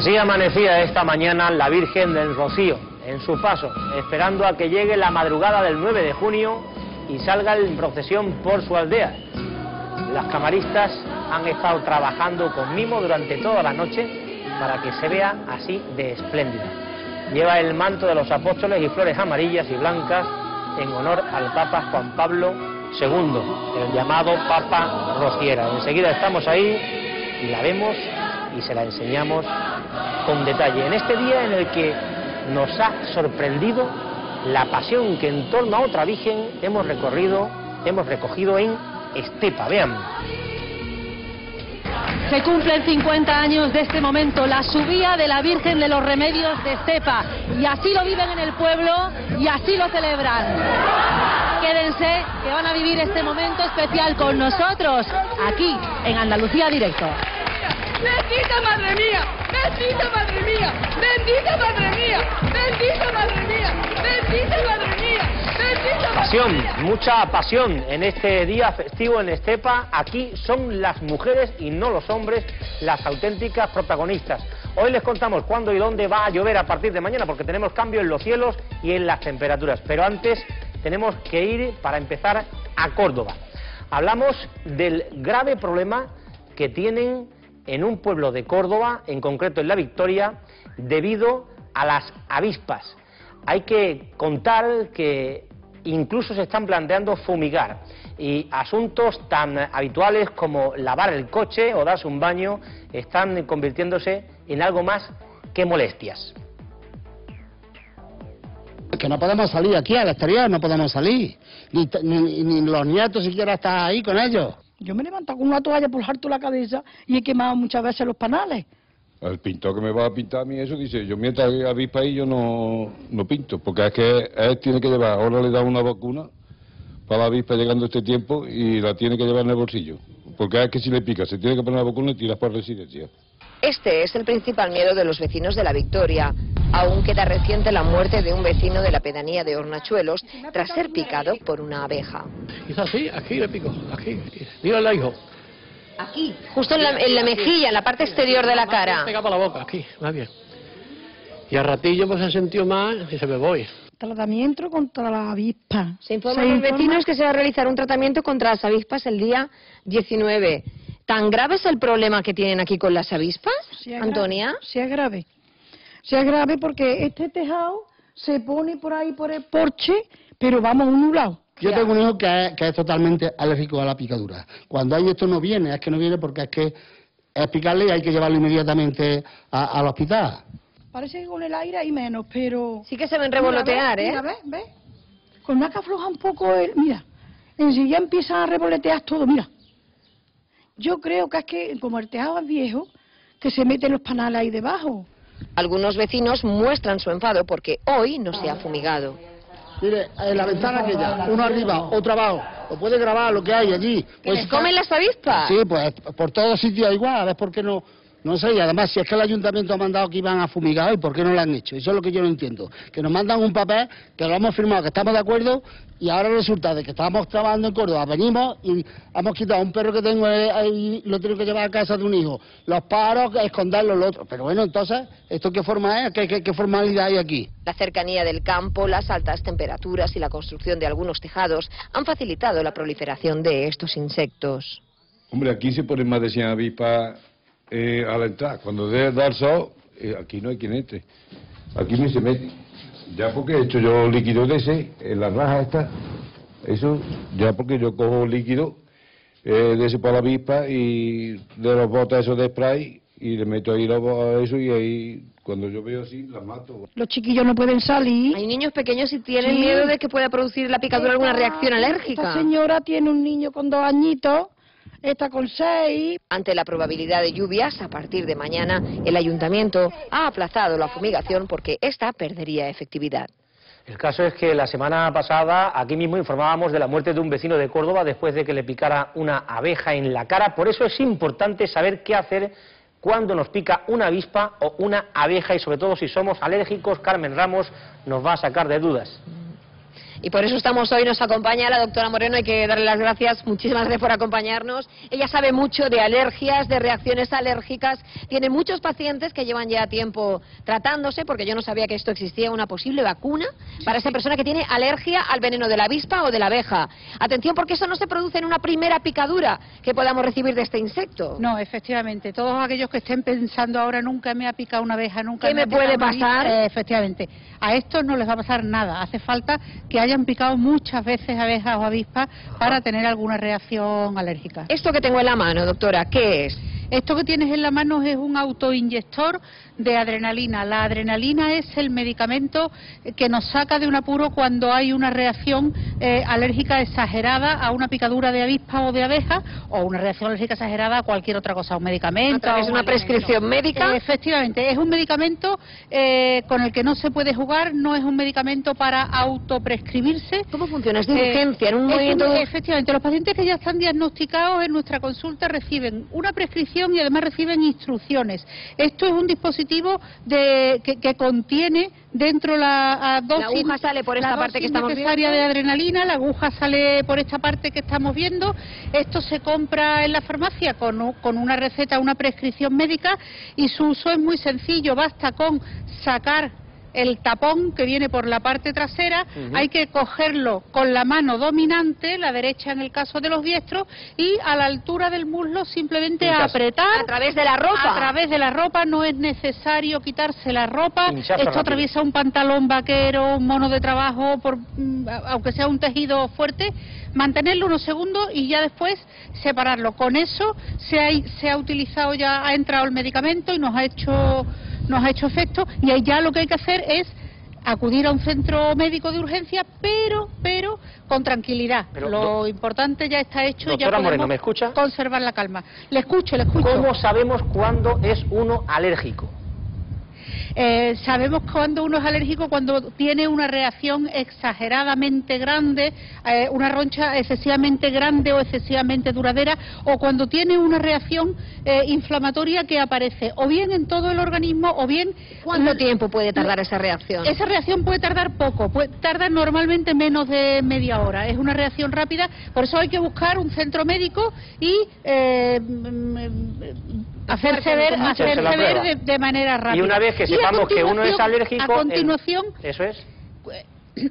Así amanecía esta mañana la Virgen del Rocío, en su paso, esperando a que llegue la madrugada del 9 de junio y salga en procesión por su aldea. Las camaristas han estado trabajando con mimo durante toda la noche para que se vea así de espléndida. Lleva el manto de los apóstoles y flores amarillas y blancas en honor al Papa Juan Pablo II, el llamado Papa Rociera. Enseguida estamos ahí y la vemos y se la enseñamos con detalle. En este día en el que nos ha sorprendido la pasión que en torno a otra Virgen hemos recorrido, hemos recogido en Estepa. Vean. Se cumplen 50 años de este momento, la subida de la Virgen de los Remedios de Estepa. Y así lo viven en el pueblo y así lo celebran. Quédense que van a vivir este momento especial con nosotros, aquí en Andalucía Directo. Bendita madre mía, bendita madre mía, bendita madre mía, bendita madre mía, bendita madre mía, bendita Pasión, mucha pasión en este día festivo en Estepa. Aquí son las mujeres y no los hombres las auténticas protagonistas. Hoy les contamos cuándo y dónde va a llover a partir de mañana porque tenemos cambio en los cielos y en las temperaturas. Pero antes tenemos que ir para empezar a Córdoba. Hablamos del grave problema que tienen en un pueblo de Córdoba, en concreto en La Victoria, debido a las avispas. Hay que contar que incluso se están planteando fumigar y asuntos tan habituales como lavar el coche o darse un baño están convirtiéndose en algo más que molestias. Que no podemos salir aquí al exterior, no podemos salir. Ni, ni, ni los nietos siquiera están ahí con ellos. Yo me he levantado con una toalla por harto la cabeza y he quemado muchas veces los panales. El pintor que me va a pintar a mí eso dice, yo mientras avispa ahí yo no, no pinto, porque es que él tiene que llevar, ahora le da una vacuna para la avispa llegando este tiempo y la tiene que llevar en el bolsillo, porque es que si le pica se tiene que poner la vacuna y tiras por residencia. Este es el principal miedo de los vecinos de La Victoria. Aún queda reciente la muerte de un vecino de la pedanía de Hornachuelos tras ser picado por una abeja. Hizo así, aquí le pico, aquí. Mírala, hijo. Aquí, justo en la, en la mejilla, en la parte exterior de la cara. Pega para la boca, aquí, más bien. Y al ratillo pues se sintió mal y se me voy. Tratamiento contra la avispa. Se informa a los vecinos que se va a realizar un tratamiento contra las avispas el día 19. ¿Tan grave es el problema que tienen aquí con las avispas, Sí es Antonia? grave, Sí es grave. Sí es grave porque este tejado se pone por ahí por el porche, pero vamos a un lado. Yo tengo un hijo que es, que es totalmente alérgico a la picadura. Cuando hay esto no viene, es que no viene porque es que es picarle y hay que llevarlo inmediatamente a- al hospital. Parece que con el aire hay menos, pero... Sí que se ven revolotear, Mira, ¿eh? Mira, ¿ves? ¿ves? Con una que afloja un poco el... Mira, enseguida empiezan a revolotear todo, mira. Yo creo que es que, como el tejado es viejo, que se meten los panales ahí debajo. Algunos vecinos muestran su enfado porque hoy no se ha fumigado. Mire, en la ventana aquella, uno arriba, otro abajo. Lo puede grabar lo que hay allí. ¿Que les comen las avispas? Sí, pues por todos sitios igual, a ver por qué no. No sé, y además, si es que el ayuntamiento ha mandado que iban a fumigar hoy, ¿por qué no lo han hecho? Eso es lo que yo no entiendo. Que nos mandan un papel, que lo hemos firmado, que estamos de acuerdo, y ahora resulta de que estábamos trabajando en Córdoba, venimos y hemos quitado un perro que tengo ahí, lo tengo que llevar a casa de un hijo. Los paros, esconderlos, lo otro. Pero bueno, entonces, ¿esto qué forma es? ¿Qué, qué, qué formalidad hay aquí? La cercanía del campo, las altas temperaturas y la construcción de algunos tejados han facilitado la proliferación de estos insectos. Hombre, aquí se ponen más de 100 avispas eh, a la entrada. Cuando debe dar sol, eh, aquí no hay quien entre. Aquí ni se mete. Ya porque he hecho yo líquido de ese, en la raja esta, eso, ya porque yo cojo líquido eh, de ese para la avispa y de los botes esos de spray y le meto ahí los eso y ahí, cuando yo veo así, las mato. Los chiquillos no pueden salir. Hay niños pequeños y tienen Sí. miedo de que pueda producir la picadura alguna reacción Esta alérgica. señora tiene un niño con dos añitos, esta con seis. Ante la probabilidad de lluvias, a partir de mañana, el ayuntamiento ha aplazado la fumigación porque esta perdería efectividad. El caso es que la semana pasada aquí mismo informábamos de la muerte de un vecino de Córdoba después de que le picara una abeja en la cara. Por eso es importante saber qué hacer cuando nos pica una avispa o una abeja y sobre todo si somos alérgicos, Carmen Ramos nos va a sacar de dudas. Y por eso estamos hoy, nos acompaña la doctora Moreno, hay que darle las gracias, muchísimas gracias por acompañarnos. Ella sabe mucho de alergias, de reacciones alérgicas, tiene muchos pacientes que llevan ya tiempo tratándose, porque yo no sabía que esto existía, una posible vacuna para esa persona que tiene alergia al veneno de la avispa o de la abeja. Atención, porque eso no se produce en una primera picadura que podamos recibir de este insecto. No, efectivamente, todos aquellos que estén pensando ahora nunca me ha picado una abeja, nunca ¿Qué me, me puede pasar? eh, efectivamente, a estos no les va a pasar nada, hace falta que hayan picado muchas veces abejas o avispas para tener alguna reacción alérgica. Esto que tengo en la mano, doctora, ¿qué es? Esto que tienes en la mano es un autoinyector de adrenalina. La adrenalina es el medicamento que nos saca de un apuro cuando hay una reacción eh, alérgica exagerada a una picadura de avispa o de abeja o una reacción alérgica exagerada a cualquier otra cosa, un medicamento. ¿A través de un una alimento. prescripción médica? Eh, efectivamente, es un medicamento eh, con el que no se puede jugar, no es un medicamento para autoprescribirse. ¿Cómo funciona? Es de Eh, urgencia, en un es momento... Efectivamente, los pacientes que ya están diagnosticados en nuestra consulta reciben una prescripción y además reciben instrucciones. Esto es un dispositivo de, que, que contiene dentro la a, dosis... aguja sale por esta la parte que estamos necesaria viendo. de adrenalina, la aguja sale por esta parte que estamos viendo. Esto se compra en la farmacia con una receta, una prescripción médica y su uso es muy sencillo. Basta con sacar el tapón que viene por la parte trasera, hay que cogerlo con la mano dominante, la derecha en el caso de los diestros, y a la altura del muslo simplemente apretar. A través de la ropa. A través de la ropa, no es necesario quitarse la ropa. Esto rápido. atraviesa un pantalón vaquero, un mono de trabajo, por, mm, aunque sea un tejido fuerte, mantenerlo unos segundos y ya después separarlo. Con eso se ha, se ha utilizado ya, ha entrado el medicamento y nos ha hecho, nos ha hecho efecto y ahí ya lo que hay que hacer es acudir a un centro médico de urgencia, pero, pero con tranquilidad. Pero, lo importante ya está hecho y ya Doctora Moreno, podemos ¿me escucha? conservar la calma. Le escucho, le escucho. ¿Cómo sabemos cuándo es uno alérgico? Eh, sabemos cuando uno es alérgico cuando tiene una reacción exageradamente grande, eh, una roncha excesivamente grande o excesivamente duradera, o cuando tiene una reacción eh, inflamatoria que aparece o bien en todo el organismo o bien... ¿Cuánto tiempo puede tardar esa reacción? Esa reacción puede tardar poco, puede tardar normalmente menos de media hora. Es una reacción rápida, por eso hay que buscar un centro médico y eh, mm, mm, hacerse ver, Hacerse ver de, de manera rápida. Y una vez que sepamos que uno es alérgico... A continuación, el- Eso es.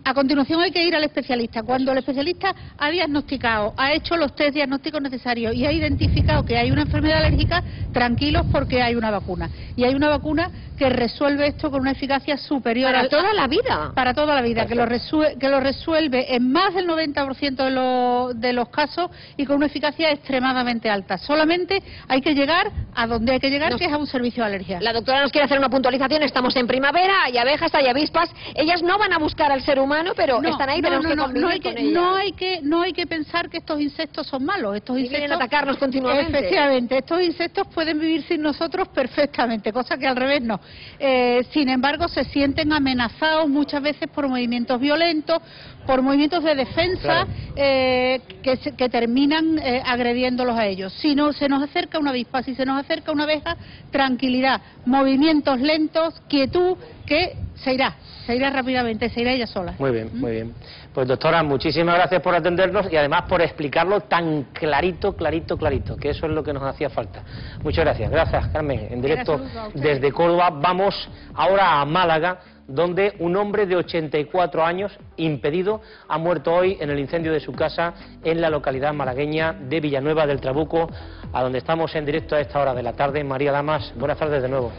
A continuación hay que ir al especialista. Cuando el especialista ha diagnosticado, ha hecho los test diagnósticos necesarios y ha identificado que hay una enfermedad alérgica, tranquilos porque hay una vacuna. Y hay una vacuna que resuelve esto con una eficacia superior Para al- toda la vida. Para toda la vida, que lo, resue- que lo resuelve en más del 90% de, lo- de los casos y con una eficacia extremadamente alta. Solamente hay que llegar a donde hay que llegar, Nos- que es a un servicio de alergia. La doctora nos quiere hacer una puntualización. Estamos en primavera, hay abejas, hay avispas. Ellas no van a buscar al ser humano, pero No, están ahí, no, tenemos no, que hay con que, ellas. no hay que no hay que pensar que estos insectos son malos estos Y insectos vienen a atacarnos continuamente. efectivamente estos insectos pueden vivir sin nosotros perfectamente cosa que al revés no Eh, sin embargo se sienten amenazados muchas veces por movimientos violentos por movimientos de defensa Claro. eh, que, se- que terminan eh, agrediéndolos a ellos si no se nos acerca una avispa si se nos acerca una abeja tranquilidad movimientos lentos quietud que se irá se irá rápidamente se irá ella sola Muy bien, muy bien. Pues doctora, muchísimas gracias por atendernos y además por explicarlo tan clarito, clarito, clarito, que eso es lo que nos hacía falta. Muchas gracias. Gracias, Carmen. En directo desde Córdoba vamos ahora a Málaga, donde un hombre de 84 años, impedido, ha muerto hoy en el incendio de su casa en la localidad malagueña de Villanueva del Trabuco, a donde estamos en directo a esta hora de la tarde. María Damas, buenas tardes de nuevo.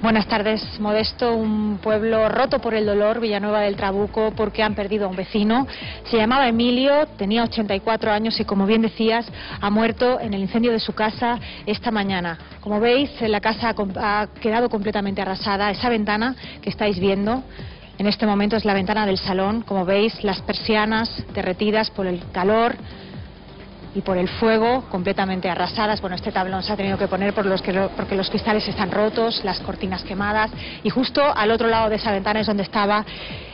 Buenas tardes, Modesto, un pueblo roto por el dolor, Villanueva del Trabuco, porque han perdido a un vecino. Se llamaba Emilio, tenía 84 años y, como bien decías, ha muerto en el incendio de su casa esta mañana. Como veis, la casa ha quedado completamente arrasada. Esa ventana que estáis viendo en este momento es la ventana del salón. Como veis, las persianas derretidas por el calor y por el fuego completamente arrasadas. Bueno, este tablón se ha tenido que poner por los que porque los cristales están rotos, las cortinas quemadas y justo al otro lado de esa ventana es donde estaba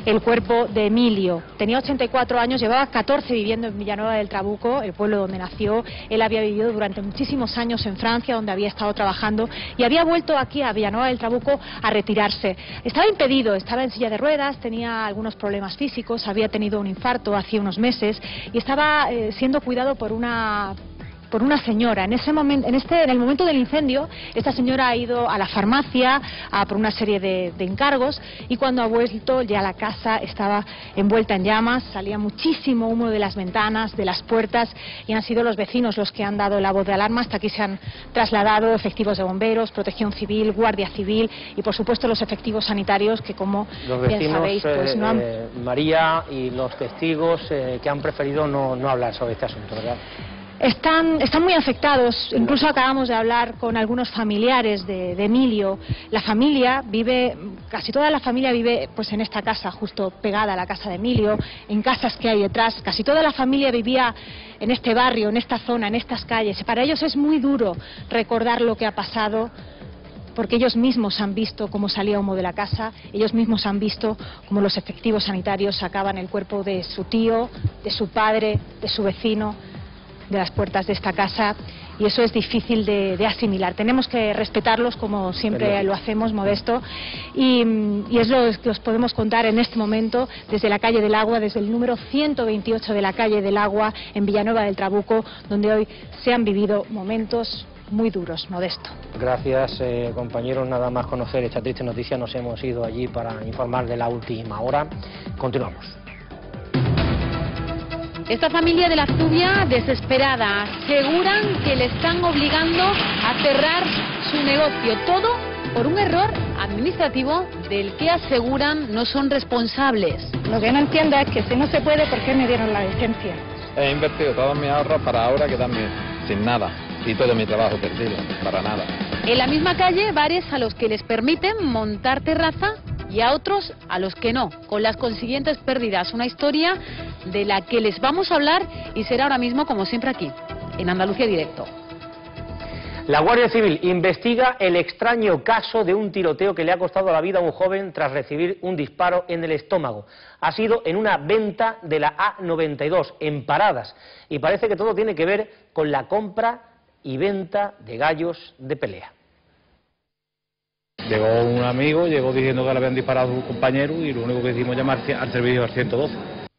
el cuerpo de Emilio. Tenía 84 años, llevaba 14 viviendo en Villanueva del Trabuco, el pueblo donde nació. Él había vivido durante muchísimos años en Francia, donde había estado trabajando, y había vuelto aquí a Villanueva del Trabuco a retirarse. Estaba impedido, estaba en silla de ruedas, tenía algunos problemas físicos, había tenido un infarto hace unos meses y estaba eh, siendo cuidado por una por una señora. En ese momento, en este, en el momento del incendio, esta señora ha ido a la farmacia a por una serie de, de encargos y cuando ha vuelto ya la casa estaba envuelta en llamas, salía muchísimo humo de las ventanas, de las puertas y han sido los vecinos los que han dado la voz de alarma. Hasta aquí se han trasladado efectivos de bomberos, protección civil, guardia civil y por supuesto los efectivos sanitarios que como Los bien sabéis pues eh, no han eh, María y los testigos eh, que han preferido no, no hablar sobre este asunto, ¿verdad? Están, están muy afectados, incluso acabamos de hablar con algunos familiares de, de Emilio. La familia vive, casi toda la familia vive pues en esta casa, justo pegada a la casa de Emilio, en casas que hay detrás. Casi toda la familia vivía en este barrio, en esta zona, en estas calles. Para ellos es muy duro recordar lo que ha pasado porque ellos mismos han visto cómo salía humo de la casa, ellos mismos han visto cómo los efectivos sanitarios sacaban el cuerpo de su tío, de su padre, de su vecino de las puertas de esta casa y eso es difícil de, de asimilar. Tenemos que respetarlos como siempre lo hacemos, modesto, y, y es lo que os podemos contar en este momento desde la calle del Agua, desde el número 128 de la calle del Agua en Villanueva del Trabuco, donde hoy se han vivido momentos muy duros, modesto. Gracias, eh, compañeros. Nada más conocer esta triste noticia, nos hemos ido allí para informar de la última hora. Continuamos. Esta familia de la Zubia, desesperada, aseguran que le están obligando a cerrar su negocio. Todo por un error administrativo del que aseguran no son responsables. Lo que no entiendo es que si no se puede, ¿por qué me dieron la licencia? He invertido todos mis ahorros para ahora quedarme sin nada y todo mi trabajo perdido, para nada. En la misma calle, bares a los que les permiten montar terraza y a otros a los que no, con las consiguientes pérdidas. Una historia de la que les vamos a hablar y será ahora mismo, como siempre, aquí, en Andalucía Directo. La Guardia Civil investiga el extraño caso de un tiroteo que le ha costado la vida a un joven tras recibir un disparo en el estómago. Ha sido en una venta de la A92, en Paradas, y parece que todo tiene que ver con la compra y venta de gallos de pelea. Llegó un amigo, llegó diciendo que le habían disparado a su compañero y lo único que hicimos llamar al servicio al 112.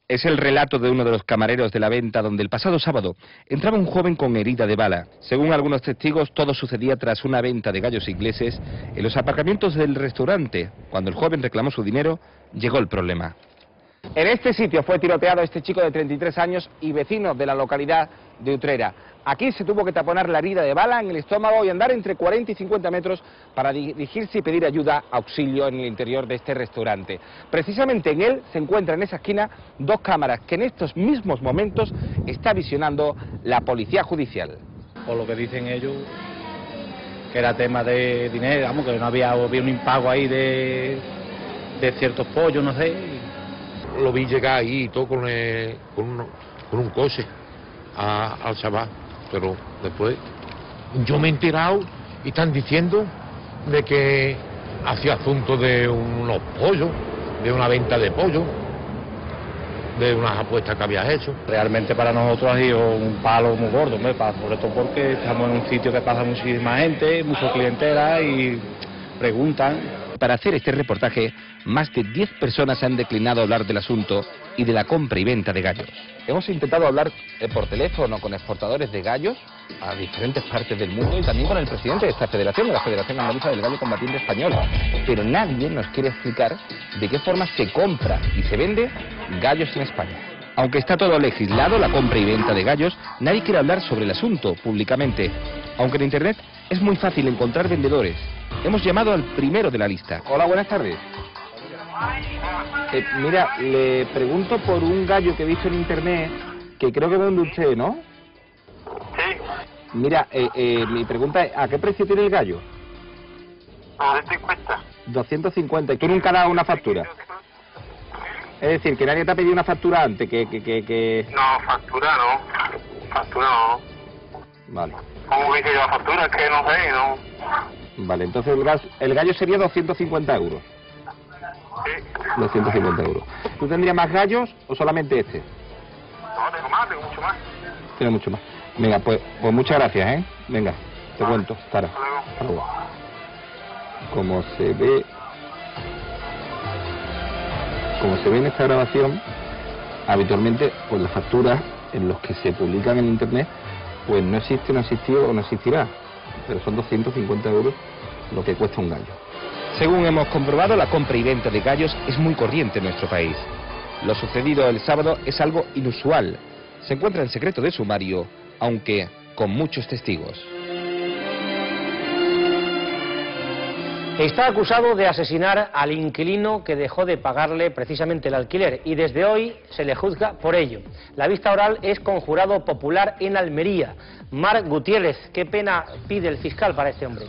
Es el relato de uno de los camareros de la venta donde el pasado sábado entraba un joven con herida de bala. Según algunos testigos, todo sucedía tras una venta de gallos ingleses en los aparcamientos del restaurante. Cuando el joven reclamó su dinero, llegó el problema. En este sitio fue tiroteado este chico de 33 años y vecino de la localidad de Utrera. Aquí se tuvo que taponar la herida de bala en el estómago y andar entre 40 y 50 metros para dirigirse y pedir ayuda, auxilio en el interior de este restaurante. Precisamente en él se encuentran en esa esquina dos cámaras que en estos mismos momentos está visionando la policía judicial. O lo que dicen ellos, que era tema de dinero, vamos, que no había, un impago ahí de ciertos pollos, no sé. Lo vi llegar ahí y todo con, el- con, un, con un coche al chaval, pero después yo me he enterado y están diciendo de que hacía asunto de unos pollos, de una venta de pollo, de unas apuestas que habías hecho. Realmente para nosotros ha sido un palo muy gordo, pa- sobre todo porque estamos en un sitio que pasa muchísima gente, mucha clientela y preguntan. Para hacer este reportaje, más de 10 personas han declinado hablar del asunto y de la compra y venta de gallos. Hemos intentado hablar eh, por teléfono con exportadores de gallos a diferentes partes del mundo y también con el presidente de esta federación, de la Federación Andaluza del Gallo Combatiente Español. Pero nadie nos quiere explicar de qué forma se compra y se vende gallos en España. Aunque está todo legislado, la compra y venta de gallos, nadie quiere hablar sobre el asunto públicamente. Aunque en Internet es muy fácil encontrar vendedores. Hemos llamado al primero de la lista. Hola, buenas tardes. Eh, mira, le pregunto por un gallo que he visto en internet que creo que vende usted, ¿no? Sí. Mira, eh, eh, mi pregunta es, ¿a qué precio tiene el gallo? A 250. 250. ¿Y tú nunca has dado una factura? Es decir, que nadie te ha pedido una factura antes, que... que, que, que... No, factura no. Factura no. Vale. ¿Cómo que la factura? Es que no sé, no. Vale, entonces el, gas- el gallo sería 250 euros. 250 euros. ¿Tú tendrías más gallos o solamente este? No, tengo más, tengo mucho más. Tiene mucho más. Venga, pues, pues muchas gracias, ¿eh? Venga, te cuento. Ahora. Hasta luego. Como se ve... Como se ve en esta grabación, habitualmente, pues las facturas en los que se publican en Internet, pues no existe, no existió o no existirá. Pero son 250 euros lo que cuesta un gallo. Según hemos comprobado, la compra y venta de gallos es muy corriente en nuestro país. Lo sucedido el sábado es algo inusual. Se encuentra en secreto de sumario, aunque con muchos testigos. Está acusado de asesinar al inquilino que dejó de pagarle precisamente el alquiler y desde hoy se le juzga por ello. La vista oral es con jurado popular en Almería. Mar Gutiérrez, ¿qué pena pide el fiscal para este hombre?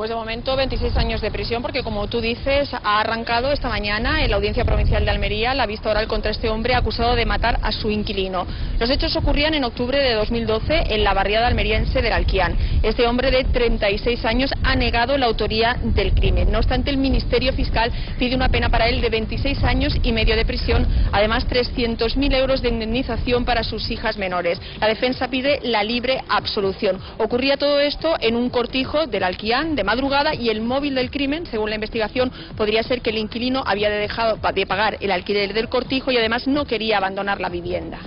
Pues de momento 26 años de prisión porque como tú dices ha arrancado esta mañana en la Audiencia Provincial de Almería la vista oral contra este hombre acusado de matar a su inquilino. Los hechos ocurrían en octubre de 2012 en la barriada almeriense del Alquián. Este hombre de 36 años ha negado la autoría del crimen. No obstante el Ministerio Fiscal pide una pena para él de 26 años y medio de prisión, además 300.000 euros de indemnización para sus hijas menores. La defensa pide la libre absolución. Ocurría todo esto en un cortijo del Alquián de madrugada y el móvil del crimen, según la investigación, podría ser que el inquilino había dejado de pagar el alquiler del cortijo y además no quería abandonar la vivienda.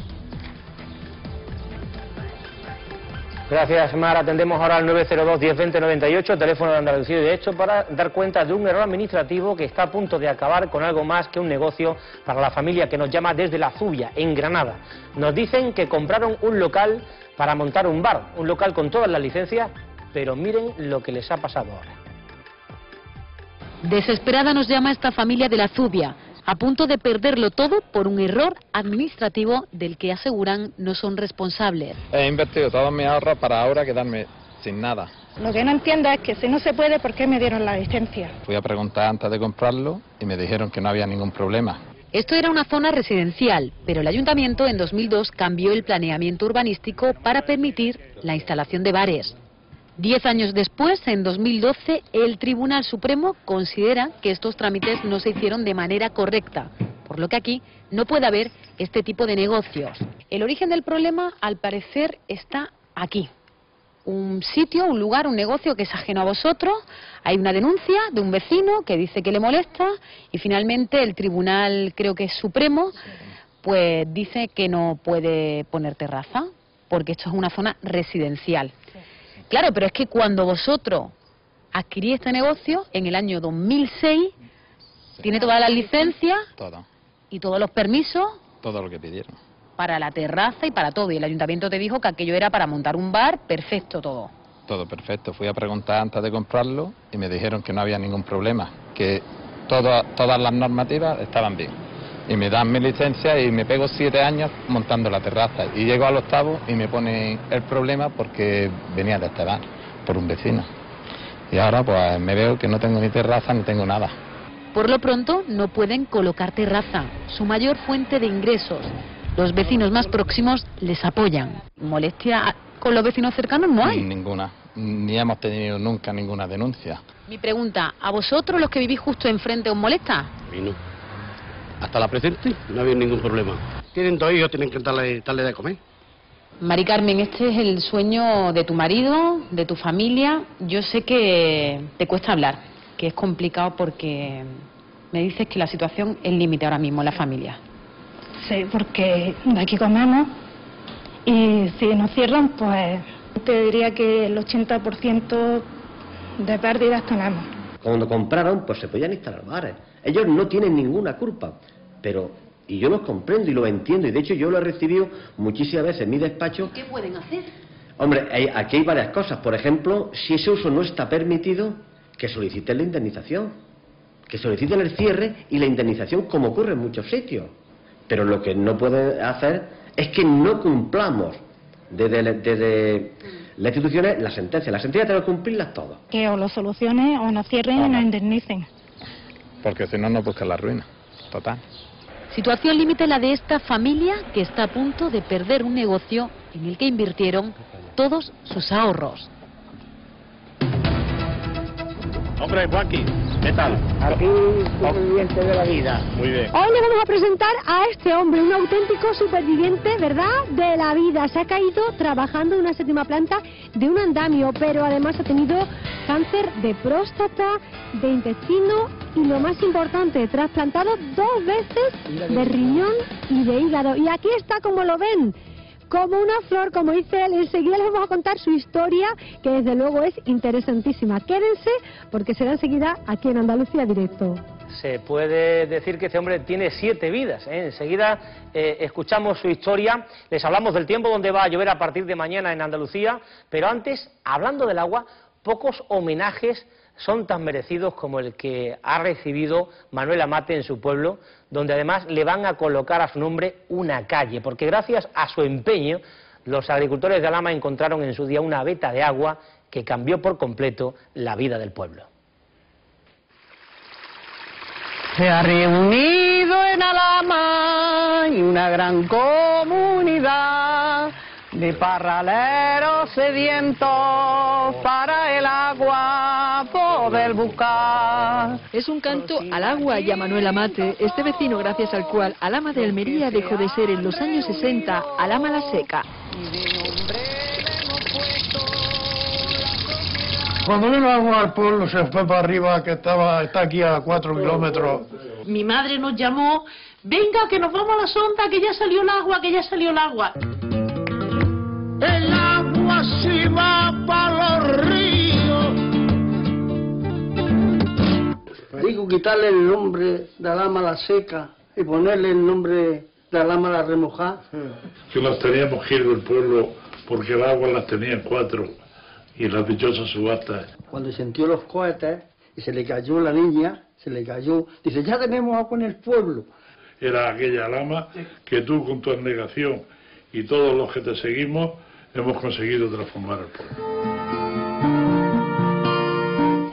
Gracias, Mar. Atendemos ahora al 902 1020 98, teléfono de Andalucía y de hecho, para dar cuenta de un error administrativo que está a punto de acabar con algo más que un negocio para la familia que nos llama desde La Zubia, en Granada. Nos dicen que compraron un local para montar un bar, un local con todas las licencias, pero miren lo que les ha pasado ahora. Desesperada nos llama esta familia de la Zubia, a punto de perderlo todo por un error administrativo del que aseguran no son responsables. He invertido todos mis ahorros para ahora quedarme sin nada. Lo que no entiendo es que si no se puede, ¿por qué me dieron la licencia? Fui a preguntar antes de comprarlo y me dijeron que no había ningún problema. Esto era una zona residencial, pero el ayuntamiento en 2002 cambió el planeamiento urbanístico para permitir la instalación de bares. Diez años después, en 2012, el Tribunal Supremo considera que estos trámites no se hicieron de manera correcta, por lo que aquí no puede haber este tipo de negocios. El origen del problema, al parecer, está aquí. Un sitio, un lugar, un negocio que es ajeno a vosotros. Hay una denuncia de un vecino que dice que le molesta y finalmente el Tribunal, creo que es Supremo, pues dice que no puede poner terraza porque esto es una zona residencial. Claro, pero es que cuando vosotros adquirís este negocio, en el año 2006, tiene todas las licencias Todo, y todos los permisos todo lo que pidieron. para la terraza y para todo. Y el ayuntamiento te dijo que aquello era para montar un bar, perfecto todo. Todo perfecto. Fui a preguntar antes de comprarlo y me dijeron que no había ningún problema, que todo- todas las normativas estaban bien. Y me dan mi licencia y me pego siete años montando la terraza. Y llego al octavo y me ponen el problema porque venía de este bar, por un vecino. Y ahora pues me veo que no tengo ni terraza ni tengo nada. Por lo pronto no pueden colocar terraza, su mayor fuente de ingresos. Los vecinos más próximos les apoyan. Molestia con los vecinos cercanos no hay. Ninguna. Ni hemos tenido nunca ninguna denuncia. Mi pregunta, ¿a vosotros los que vivís justo enfrente os molesta? Y no. Hasta la presente no había ningún problema. Tienen dos hijos, tienen que darle, darle de comer. Mari Carmen, este es el sueño de tu marido, de tu familia. Yo sé que te cuesta hablar, que es complicado porque me dices que la situación es límite ahora mismo en la familia. Sí, porque de aquí comemos y si nos cierran, pues te diría que el 80% de pérdidas tenemos. Cuando compraron, pues se podían instalar bares. Ellos no tienen ninguna culpa, pero, y yo los comprendo y los entiendo, y de hecho yo lo he recibido muchísimas veces en mi despacho. ¿Qué pueden hacer? Hombre, hay- aquí hay varias cosas. Por ejemplo, si ese uso no está permitido, que soliciten la indemnización. Que soliciten el cierre y la indemnización, como ocurre en muchos sitios. Pero lo que no pueden hacer es que no cumplamos desde, desde las instituciones la sentencia. Las sentencias tenemos que cumplirlas todas. Que o lo solucionen o nos cierren y nos indemnicen. Porque si no, no buscan la ruina. Total. Situación límite la de esta familia que está a punto de perder un negocio en el que invirtieron todos sus ahorros. Hombre, Joaquín, ¿qué tal? Aquí, superviviente de la vida. Muy bien. Hoy le vamos a presentar a este hombre, un auténtico superviviente, ¿verdad?, de la vida. Se ha caído trabajando en una séptima planta de un andamio, pero además ha tenido cáncer de próstata, de intestino y lo más importante, trasplantado dos veces de riñón y de hígado. Y aquí está como lo ven como una flor, como dice él. Enseguida les vamos a contar su historia, que desde luego es interesantísima. Quédense porque será enseguida aquí en Andalucía Directo. Se puede decir que este hombre tiene siete vidas. ¿eh? Enseguida eh, escuchamos su historia, les hablamos del tiempo donde va a llover a partir de mañana en Andalucía, pero antes, hablando del agua, pocos homenajes son tan merecidos como el que ha recibido Manuel Amate en su pueblo, donde además le van a colocar a su nombre una calle, porque gracias a su empeño los agricultores de Alama encontraron en su día una veta de agua que cambió por completo la vida del pueblo. Se ha reunido en Alama una gran comunidad de parraleros sedientos para el agua poder buscar. Es un canto al agua y a Manuel Amate, este vecino gracias al cual Alama de Almería dejó de ser en los años 60 Alama la Seca. Cuando vino agua al pueblo se fue para arriba, que estaba está aquí a cuatro kilómetros. Mi madre nos llamó, venga que nos vamos a la sonda, que ya salió el agua, que ya salió el agua. El agua se va para los ríos. Digo, quitarle el nombre de Alama la seca y ponerle el nombre de Alama la remojada. Que las teníamos que ir del pueblo porque el agua las tenían cuatro y las dichosas subastas. Cuando sintió los cohetes y se le cayó la niña, se le cayó, dice, ya tenemos agua en el pueblo. Era aquella lama que tú con tu abnegación y todos los que te seguimos hemos conseguido transformar el pueblo.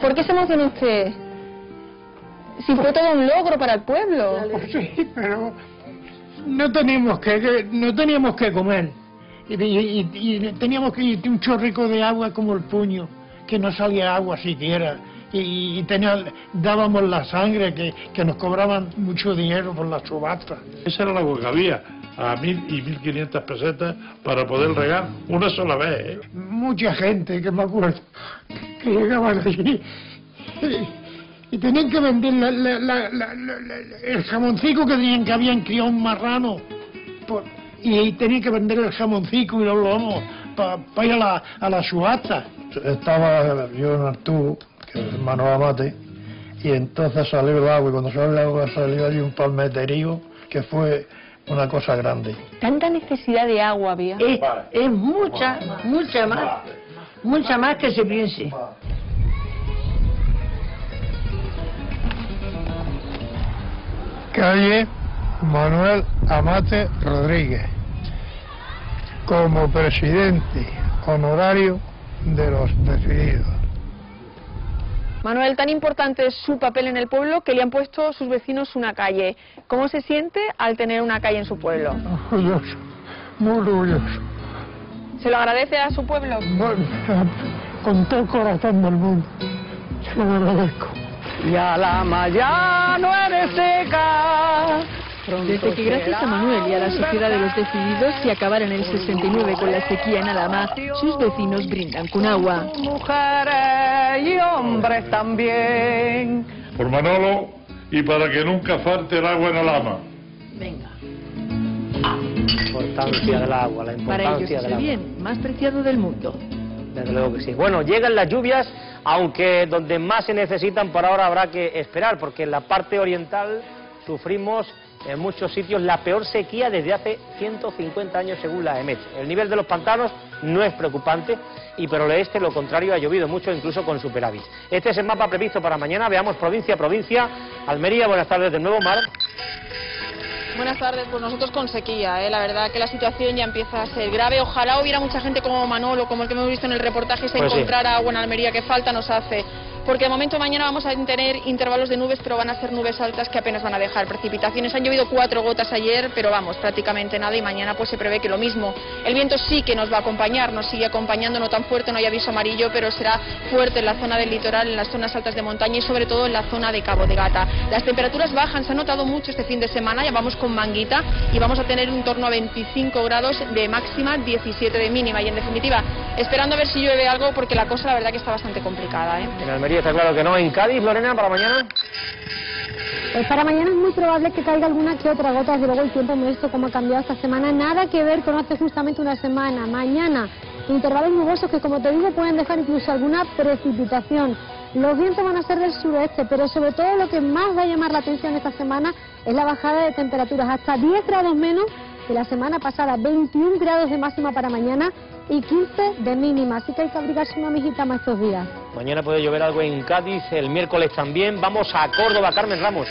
¿Por qué se emociona usted? Si fue todo un logro para el pueblo. Sí, pero no teníamos que, no teníamos que comer. Y, y- y- y teníamos que ir un chorrico de agua como el puño, que no salía agua siquiera. Y, y tenía- dábamos la sangre, que, que nos cobraban mucho dinero por las subastas. Esa era la agua que había, a mil y mil quinientas pesetas para poder regar una sola vez. ¿eh? Mucha gente, que me acuerdo, que llegaban allí y, tenían que vender la- la- la- la- la- la- el jamoncico que tenían que habían criado un marrano por- y tenían que vender el jamoncico y los lomos para ir a la, a la subasta. Estaba yo en Arturo, que es hermano Amate, y entonces salió el agua y cuando salió el agua salió allí un palmeterío que fue una cosa grande. Tanta necesidad de agua había. Es, es mucha, mucha más, mucha más que se piense. Calle Manuel Amate Rodríguez, como presidente honorario de los decididos. Manuel, tan importante es su papel en el pueblo que le han puesto sus vecinos una calle. ¿Cómo se siente al tener una calle en su pueblo? Orgulloso, muy orgulloso. ¿Se lo agradece a su pueblo? Bueno, con todo el corazón del mundo, se lo agradezco. Y Alama ya no eres seca. Desde que gracias a Manuel y a la Sociedad de los Decididos se acabara en el 69 con la sequía en Alama, sus vecinos brindan con agua. Mujeres y hombres también. Por Manolo y para que nunca falte el agua en el ama. La importancia del agua, la Para ellos importancia es del el agua. bien más preciado del mundo. Desde luego que sí. Bueno, llegan las lluvias, aunque donde más se necesitan por ahora habrá que esperar, porque en la parte oriental sufrimos en muchos sitios la peor sequía desde hace 150 años según la EMET. El nivel de los pantanos no es preocupante y por el este lo contrario ha llovido mucho incluso con superávit. Este es el mapa previsto para mañana, veamos provincia a provincia. Almería, buenas tardes de nuevo, Mar. Buenas tardes, pues nosotros con sequía, ¿eh? la verdad que la situación ya empieza a ser grave. Ojalá hubiera mucha gente como Manolo, como el que hemos visto en el reportaje, se Pues sí. encontrara agua en Almería, que falta nos hace. Porque de momento mañana vamos a tener intervalos de nubes, pero van a ser nubes altas que apenas van a dejar precipitaciones. Han llovido cuatro gotas ayer, pero vamos, prácticamente nada y mañana pues se prevé que lo mismo. El viento sí que nos va a acompañar, nos sigue acompañando, no tan fuerte, no hay aviso amarillo, pero será fuerte en la zona del litoral, en las zonas altas de montaña y sobre todo en la zona de Cabo de Gata. Las temperaturas bajan, se ha notado mucho este fin de semana, ya vamos con manguita y vamos a tener en torno a 25 grados de máxima, 17 de mínima y en definitiva esperando a ver si llueve algo porque la cosa la verdad que está bastante complicada. ¿eh? En Almería está claro que no. ¿En Cádiz, Lorena, para mañana? Pues para mañana es muy probable que caiga alguna que otra gota, desde luego el tiempo modesto como ha cambiado esta semana, nada que ver con hace justamente una semana. Mañana, intervalos nubosos que como te digo pueden dejar incluso alguna precipitación. Los vientos van a ser del sureste, pero sobre todo lo que más va a llamar la atención esta semana es la bajada de temperaturas, hasta 10 grados menos que la semana pasada, 21 grados de máxima para mañana y 15 de mínima, así que hay que abrigarse una mijita más estos días. Mañana puede llover algo en Cádiz, el miércoles también. Vamos a Córdoba, Carmen Ramos.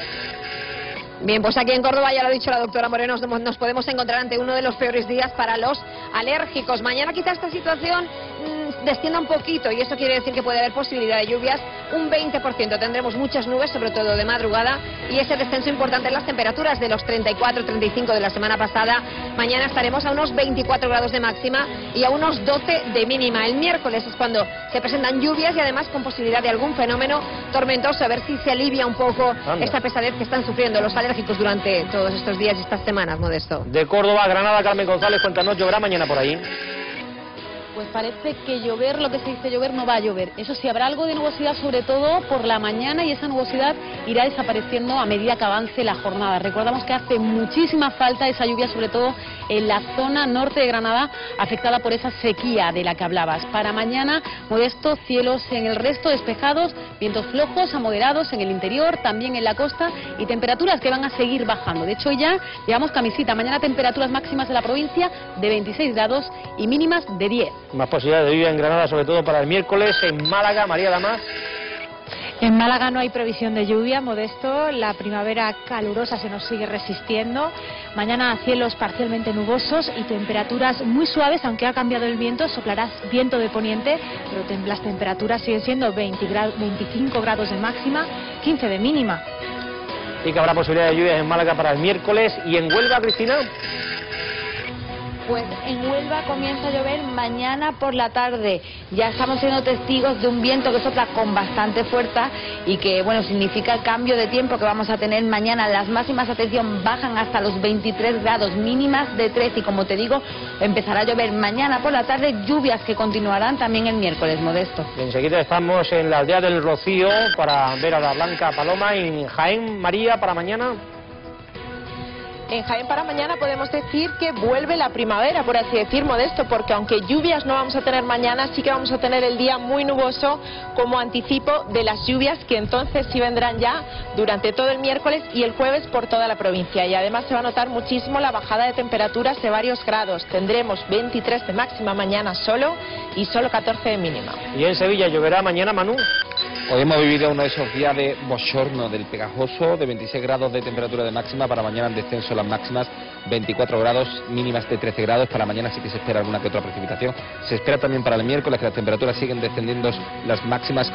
Bien, pues aquí en Córdoba, ya lo ha dicho la doctora Moreno, nos, podemos encontrar ante uno de los peores días para los alérgicos. Mañana quizá esta situación descienda un poquito y eso quiere decir que puede haber posibilidad de lluvias un 20%. Tendremos muchas nubes, sobre todo de madrugada, y ese descenso importante en las temperaturas de los 34-35 de la semana pasada. Mañana estaremos a unos 24 grados de máxima y a unos 12 de mínima. El miércoles es cuando se presentan lluvias y además con posibilidad de algún fenómeno tormentoso, a ver si se alivia un poco Anda. esta pesadez que están sufriendo los alérgicos durante todos estos días y estas semanas, Modesto. De Córdoba a Granada, Carmen González, cuéntanos, lloverá mañana por ahí. Pues parece que llover, lo que se dice llover, no va a llover. Eso sí, habrá algo de nubosidad, sobre todo por la mañana, y esa nubosidad irá desapareciendo a medida que avance la jornada. Recordamos que hace muchísima falta esa lluvia, sobre todo en la zona norte de Granada, afectada por esa sequía de la que hablabas. Para mañana, modesto, cielos en el resto despejados, vientos flojos a moderados en el interior, también en la costa, y temperaturas que van a seguir bajando. De hecho, ya llevamos camisita. Mañana temperaturas máximas de la provincia de 26 grados y mínimas de 10. Más posibilidades de lluvia en Granada, sobre todo para el miércoles. En Málaga, María Damas. En Málaga no hay previsión de lluvia, modesto. La primavera calurosa se nos sigue resistiendo. Mañana cielos parcialmente nubosos y temperaturas muy suaves, aunque ha cambiado el viento, soplará viento de poniente, pero tem- las temperaturas siguen siendo 20 gra- 25 grados de máxima, 15 de mínima. Y que habrá posibilidad de lluvias en Málaga para el miércoles. Y en Huelva, Cristina. Pues en Huelva comienza a llover mañana por la tarde. Ya estamos siendo testigos de un viento que sopla con bastante fuerza y que, bueno, significa el cambio de tiempo que vamos a tener mañana. Las máximas, atención, bajan hasta los 23 grados, mínimas de 3 y, como te digo, empezará a llover mañana por la tarde, lluvias que continuarán también el miércoles, Modesto. Enseguida estamos en la aldea del Rocío para ver a la Blanca Paloma. Y Jaén, María, para mañana. En Jaén para mañana podemos decir que vuelve la primavera, por así decir, modesto, porque aunque lluvias no vamos a tener mañana, sí que vamos a tener el día muy nuboso como anticipo de las lluvias que entonces sí vendrán ya durante todo el miércoles y el jueves por toda la provincia. Y además se va a notar muchísimo la bajada de temperaturas de varios grados. Tendremos 23 de máxima mañana solo y solo 14 de mínima. Y en Sevilla lloverá mañana, Manu. Hoy hemos vivido uno de esos días de bochorno, del pegajoso, de 26 grados de temperatura de máxima, para mañana en descenso las máximas 24 grados, mínimas de 13 grados, para mañana sí que se espera alguna que otra precipitación. Se espera también para el miércoles que las temperaturas siguen descendiendo las máximas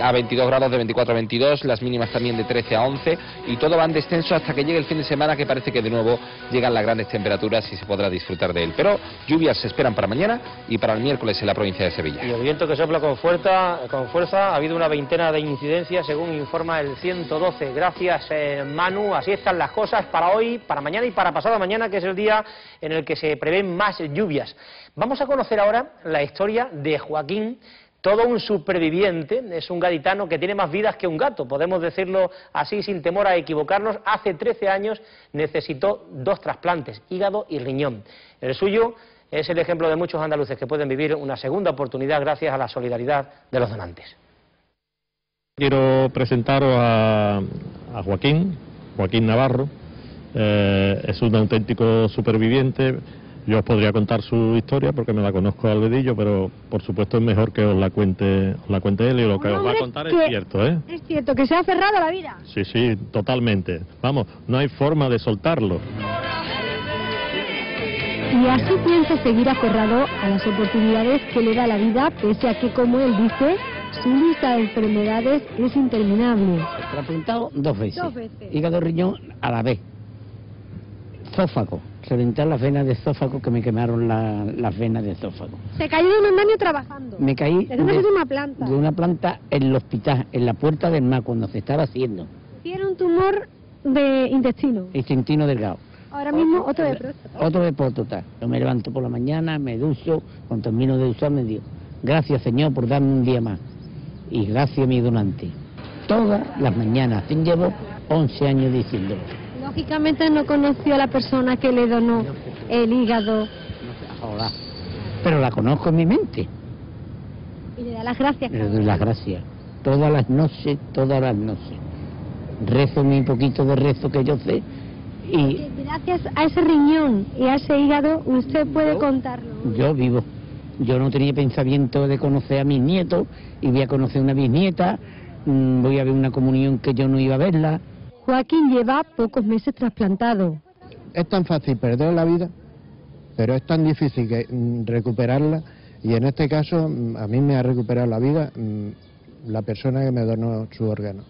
a 22 grados de 24 a 22, las mínimas también de 13 a 11 y todo va en descenso hasta que llegue el fin de semana que parece que de nuevo llegan las grandes temperaturas y se podrá disfrutar de él. Pero lluvias se esperan para mañana y para el miércoles en la provincia de Sevilla. Y el viento que sopla con fuerza, con fuerza, ha habido una veintena de incidencias según informa el 112. Gracias, eh, Manu. Así están las cosas para hoy, para mañana y para pasado mañana, que es el día en el que se prevén más lluvias. Vamos a conocer ahora la historia de Joaquín. Todo un superviviente, es un gaditano que tiene más vidas que un gato, podemos decirlo así sin temor a equivocarnos. Hace 13 años necesitó dos trasplantes, hígado y riñón. El suyo es el ejemplo de muchos andaluces que pueden vivir una segunda oportunidad gracias a la solidaridad de los donantes. Quiero presentaros a, a Joaquín, Joaquín Navarro. Eh, es un auténtico superviviente. Yo os podría contar su historia porque me la conozco al dedillo, pero por supuesto es mejor que os la cuente, os la cuente él y lo que os va a contar que- es cierto, ¿eh? Es cierto que se ha aferrado a la vida. Sí, sí, totalmente. Vamos, no hay forma de soltarlo. Y así piensa seguir aferrado a las oportunidades que le da la vida, pese a que, como él dice, su lista de enfermedades es interminable. Trasplantado dos veces. Dos veces. Hígado riñón a la vez. Zófago. Reventar las venas de esófago que me quemaron la- las venas de esófago. Se cayó de un andamio trabajando. Me caí una de, séptima planta. de una planta en el hospital, en la puerta del mar, cuando se estaba haciendo. Tiene un tumor de intestino. Intestino delgado. Ahora mismo otro de próstata. Otro de próstata. Yo me levanto por la mañana, me ducho, cuando termino de usar me digo, gracias Señor por darme un día más. Y gracias a mi donante. Todas las mañanas, así llevo 11 años diciéndolo. Lógicamente no conoció a la persona que le donó el hígado Ahora. Pero la conozco en mi mente. y le da las gracias. Le doy las gracias. Todas las noches, todas las noches. Rezo mi poquito de rezo que yo sé y Que Gracias a ese riñón y a ese hígado usted puede contarlo. yo vivo. Yo no tenía pensamiento de conocer a mis nietos y voy a conocer una bisnieta, mm, voy a ver una comunión que yo no iba a verla. Joaquín lleva pocos meses trasplantado. Es tan fácil perder la vida, pero es tan difícil que, mm, recuperarla y en este caso mm, a mí me ha recuperado la vida mm, la persona que me donó su órgano.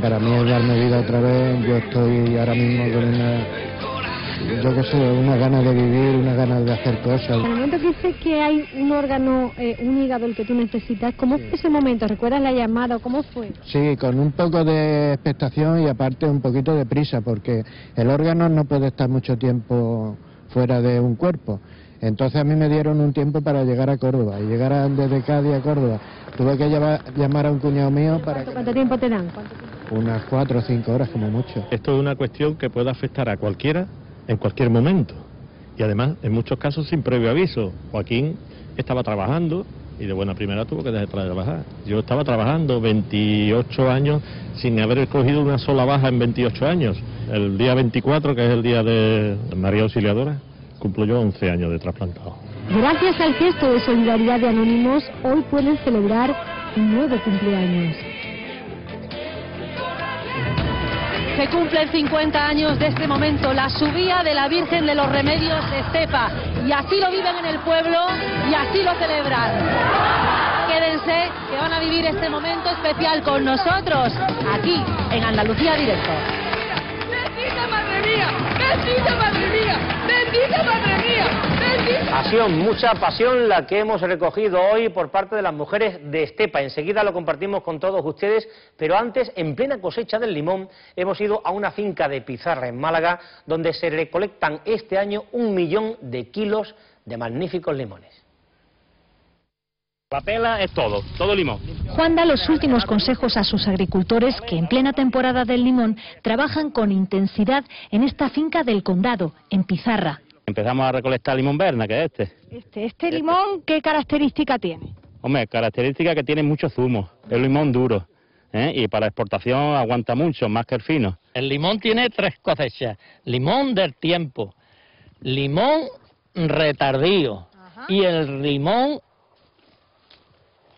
Para mí es darme vida otra vez, yo estoy ahora mismo con una, yo qué sé, una ganas de vivir, una ganas de hacer cosas. En el momento que dice que hay un órgano, eh, un hígado el que tú necesitas, ¿cómo fue ese momento? ¿Recuerdas la llamada o cómo fue? Sí, con un poco de expectación y aparte un poquito de prisa, porque el órgano no puede estar mucho tiempo fuera de un cuerpo. Entonces a mí me dieron un tiempo para llegar a Córdoba y llegar a- desde Cádiz a Córdoba. Tuve que llevar- llamar a un cuñado mío para ¿Cuánto, cuánto tiempo te dan? ¿Cuánto tiempo? unas cuatro o cinco horas como mucho. Esto es una cuestión que puede afectar a cualquiera en cualquier momento. Y además, en muchos casos, sin previo aviso. Joaquín estaba trabajando y de buena primera tuvo que dejar de trabajar. Yo estaba trabajando 28 años sin haber escogido una sola baja en 28 años. El día 24, que es el día de María Auxiliadora, cumplo yo 11 años de trasplantado. Gracias al gesto de solidaridad de Anónimos, hoy pueden celebrar un nuevo cumpleaños. Se cumplen 50 años de este momento, la subida de la Virgen de los Remedios de Estepa. Y así lo viven en el pueblo y así lo celebran. Quédense que van a vivir este momento especial con nosotros, aquí en Andalucía Directo. ¡Bendita madre mía! ¡Bendita madre mía! ¡Bendita madre mía! ¡Bendita! Pasión, mucha pasión la que hemos recogido hoy por parte de las mujeres de Estepa. Enseguida lo compartimos con todos ustedes, pero antes, en plena cosecha del limón, hemos ido a una finca de Pizarra en Málaga, donde se recolectan este año un millón de kilos de magníficos limones. La pela es todo, todo limón. Juan da los últimos consejos a sus agricultores que en plena temporada del limón trabajan con intensidad en esta finca del condado, en Pizarra. Empezamos a recolectar limón berna, que es este. Este, este limón, ¿qué característica tiene? Hombre, característica que tiene mucho zumo, es limón duro. ¿eh? Y para exportación aguanta mucho, más que el fino. El limón tiene tres cosechas. Limón del tiempo, limón retardío y el limón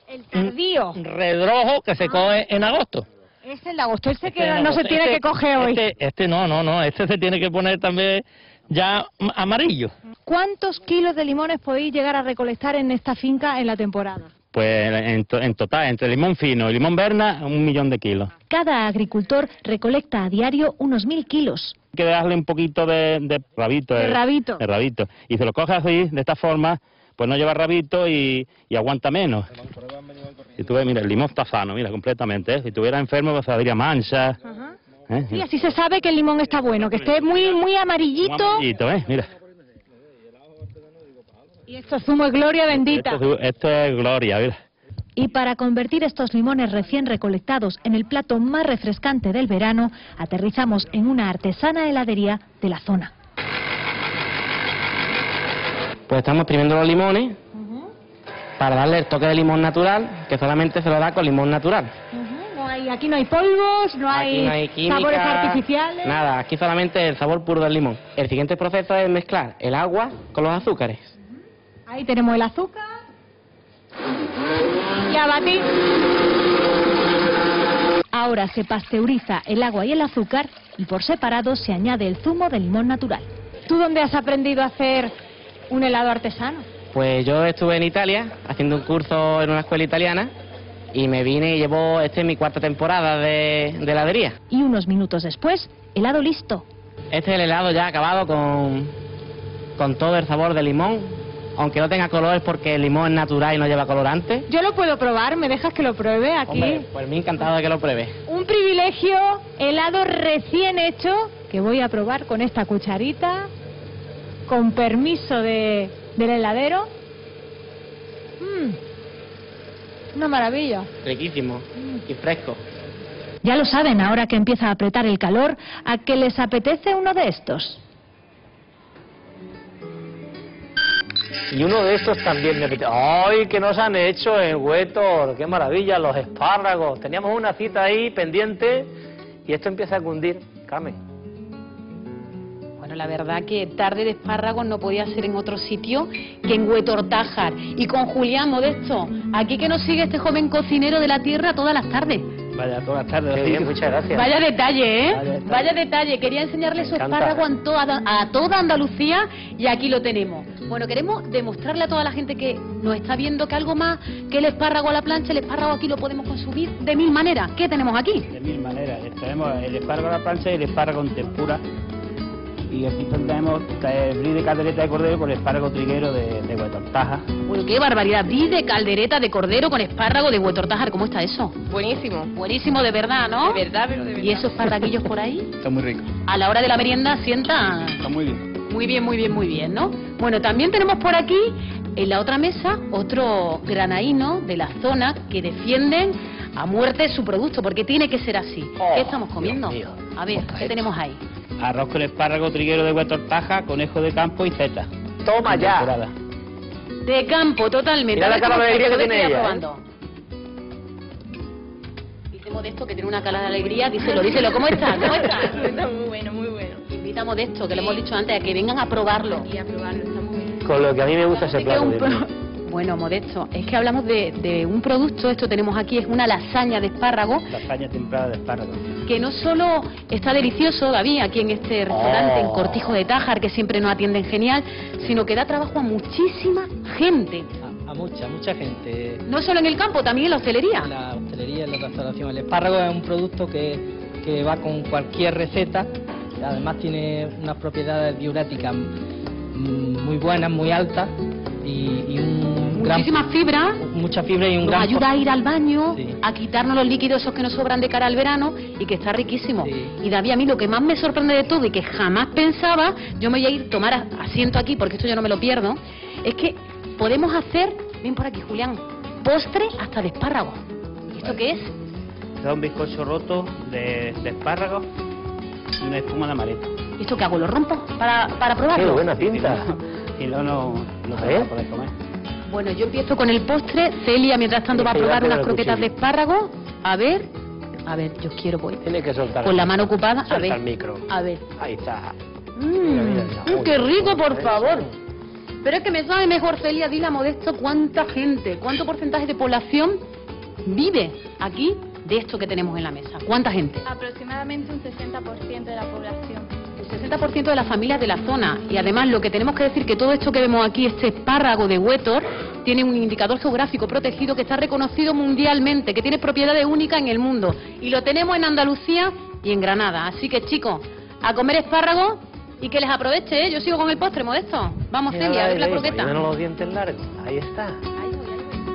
El tardío. redrojo que se coge en agosto. Es el de agosto, Este no se tiene Este- que coger hoy. Este, este no, no, no, este se tiene que poner también ya amarillo. ¿Cuántos kilos de limones podéis llegar a recolectar en esta finca en la temporada? Pues en, to- en total, entre limón fino y limón berna, un millón de kilos. Cada agricultor recolecta a diario unos mil kilos. Hay que darle un poquito de, de rabito. De eh, rabito. de rabito. Y se lo coge así, de esta forma, pues no lleva rabito y, y aguanta menos. Si tú ves, mira, el limón está sano, mira, completamente. ¿eh? Si estuviera enfermo, pues saldría mancha. ¿eh? Sí, así se sabe que el limón está bueno, que esté muy muy amarillito. Amarillito, ¿eh? Mira. Y esto zumo es gloria bendita. Esto, es- esto es gloria, mira. Y para convertir estos limones recién recolectados en el plato más refrescante del verano, aterrizamos en una artesana heladería de la zona. Pues estamos exprimiendo los limones para darle el toque de limón natural, que solamente se lo da con limón natural. No hay, aquí no hay polvos, no hay, no hay química, sabores artificiales. Nada, aquí solamente el sabor puro del limón. El siguiente proceso es mezclar el agua con los azúcares. Ahí tenemos el azúcar. Y a batir. Ahora se pasteuriza el agua y el azúcar y por separado se añade el zumo de limón natural. ¿Tú dónde has aprendido a hacer un helado artesano? Pues yo estuve en Italia haciendo un curso en una escuela italiana y me vine y llevo, esta es mi cuarta temporada de, de heladería. Y unos minutos después, helado listo. Este es el helado ya acabado con, con todo el sabor de limón, aunque no tenga color es porque el limón es natural y no lleva colorante. Yo lo puedo probar, ¿me dejas que lo pruebe aquí? Hombre, pues me encantado de que lo pruebe. Un privilegio, helado recién hecho, que voy a probar con esta cucharita, con permiso de, del heladero. Mm, una maravilla. Riquísimo y fresco. Ya lo saben, ahora que empieza a apretar el calor, ¿a que les apetece uno de estos? Y uno de estos también me apetece. ¡Ay, que nos han hecho en Huetor! ¡Qué maravilla! Los espárragos. Teníamos una cita ahí pendiente y esto empieza a cundir. Carmen. Bueno, la verdad que tarde de espárragos no podía ser en otro sitio que en Huetortájar. Y con Julián Modesto, aquí que nos sigue este joven cocinero de la tierra todas las tardes. Vaya, todas las tardes. Qué bien, muchas gracias. Vaya detalle, ¿eh? Vaya detalle. Vaya detalle. Quería enseñarles su espárrago a toda, a toda Andalucía y aquí lo tenemos. Bueno, queremos demostrarle a toda la gente que nos está viendo que algo más que el espárrago a la plancha, el espárrago aquí lo podemos consumir de mil maneras. ¿Qué tenemos aquí? De mil maneras. Tenemos el espárrago a la plancha y el espárrago en tempura. Y aquí tenemos el brie de caldereta de cordero con espárrago triguero de, de Huetortaja. Bueno, qué barbaridad. Vi de caldereta de cordero con espárrago de Huetortájar. ¿Cómo está eso? Buenísimo. Buenísimo, de verdad, ¿no? De verdad, pero de verdad. ¿Y esos esparraguillos por ahí? Está muy rico. A la hora de la merienda sienta Está muy bien. muy bien, muy bien, muy bien, ¿no? Bueno, también tenemos por aquí, en la otra mesa, otro granaíno de la zona que defienden a muerte su producto, porque tiene que ser así. ¿Qué estamos comiendo? A ver, ¿qué tenemos ahí? Arroz con espárrago triguero de Huetortaja, conejo de campo y zeta. Toma ya. Temporada. De campo, totalmente. Mira la cara de alegría que tiene ella, ¿eh? aprobando. Dice Modesto que tiene una cara de alegría. Díselo, díselo. ¿Cómo está? ¿Cómo está? Está muy bueno, muy bueno. Invita a Modesto, que le hemos dicho antes, a que vengan a probarlo. Y a probarlo, está muy bien. Con lo que a mí me gusta ese plato. Bueno, Modesto, es que hablamos de, de un producto, esto tenemos aquí, es una lasaña de espárrago, Lasaña temprana de espárrago. que no solo está delicioso, David, aquí en este restaurante, en Oh. Cortijo de Tájar, que siempre nos atienden genial, sino que da trabajo a muchísima gente. A mucha, mucha gente. No solo en el campo, también en la hostelería. En la hostelería, en la restauración. El espárrago es un producto que, que va con cualquier receta. Además tiene unas propiedades diuréticas mm, muy buenas, muy altas y, y un gran- Muchísima fibra. mucha fibra y un Nos gran ayuda a ir al baño, Sí. a quitarnos los líquidos esos que nos sobran de cara al verano y que está riquísimo. Y David, a mí lo que más me sorprende de todo y que jamás pensaba, yo me voy a ir a tomar asiento aquí porque esto yo no me lo pierdo, es que podemos hacer, ven por aquí Julián, postre hasta de espárrago. ¿Y ¿Esto qué es? Da un bizcocho roto de, de espárrago y una espuma de amaretto. ¿Y ¿Esto qué hago? ¿Lo rompo para, para probarlo? Y luego no, no se ver. va a poder comer. Bueno, yo empiezo con el postre. Celia, mientras tanto, va a probar unas croquetas de espárrago. A ver, a ver, yo quiero, voy. Tiene que soltar. Con la mano ocupada, a ver. el micro. A ver. Ahí está. Mm, mm, Uy, ¡Qué rico, por favor! Pero es que me sabe mejor, Celia, dile a Modesto cuánta gente, cuánto porcentaje de población vive aquí de esto que tenemos en la mesa. ¿Cuánta gente? Aproximadamente un 60% de la población. El 60% de las familias de la zona. Y además lo que tenemos que decir que todo esto que vemos aquí, este espárrago de Huetor, tiene un indicador geográfico protegido que está reconocido mundialmente, que tiene propiedades únicas en el mundo. Y lo tenemos en Andalucía y en Granada. Así que chicos, a comer espárrago y que les aproveche, ¿eh? Yo sigo con el postre, Modesto. Vamos, Celia, a ver la croqueta. los dientes largos. Ahí está.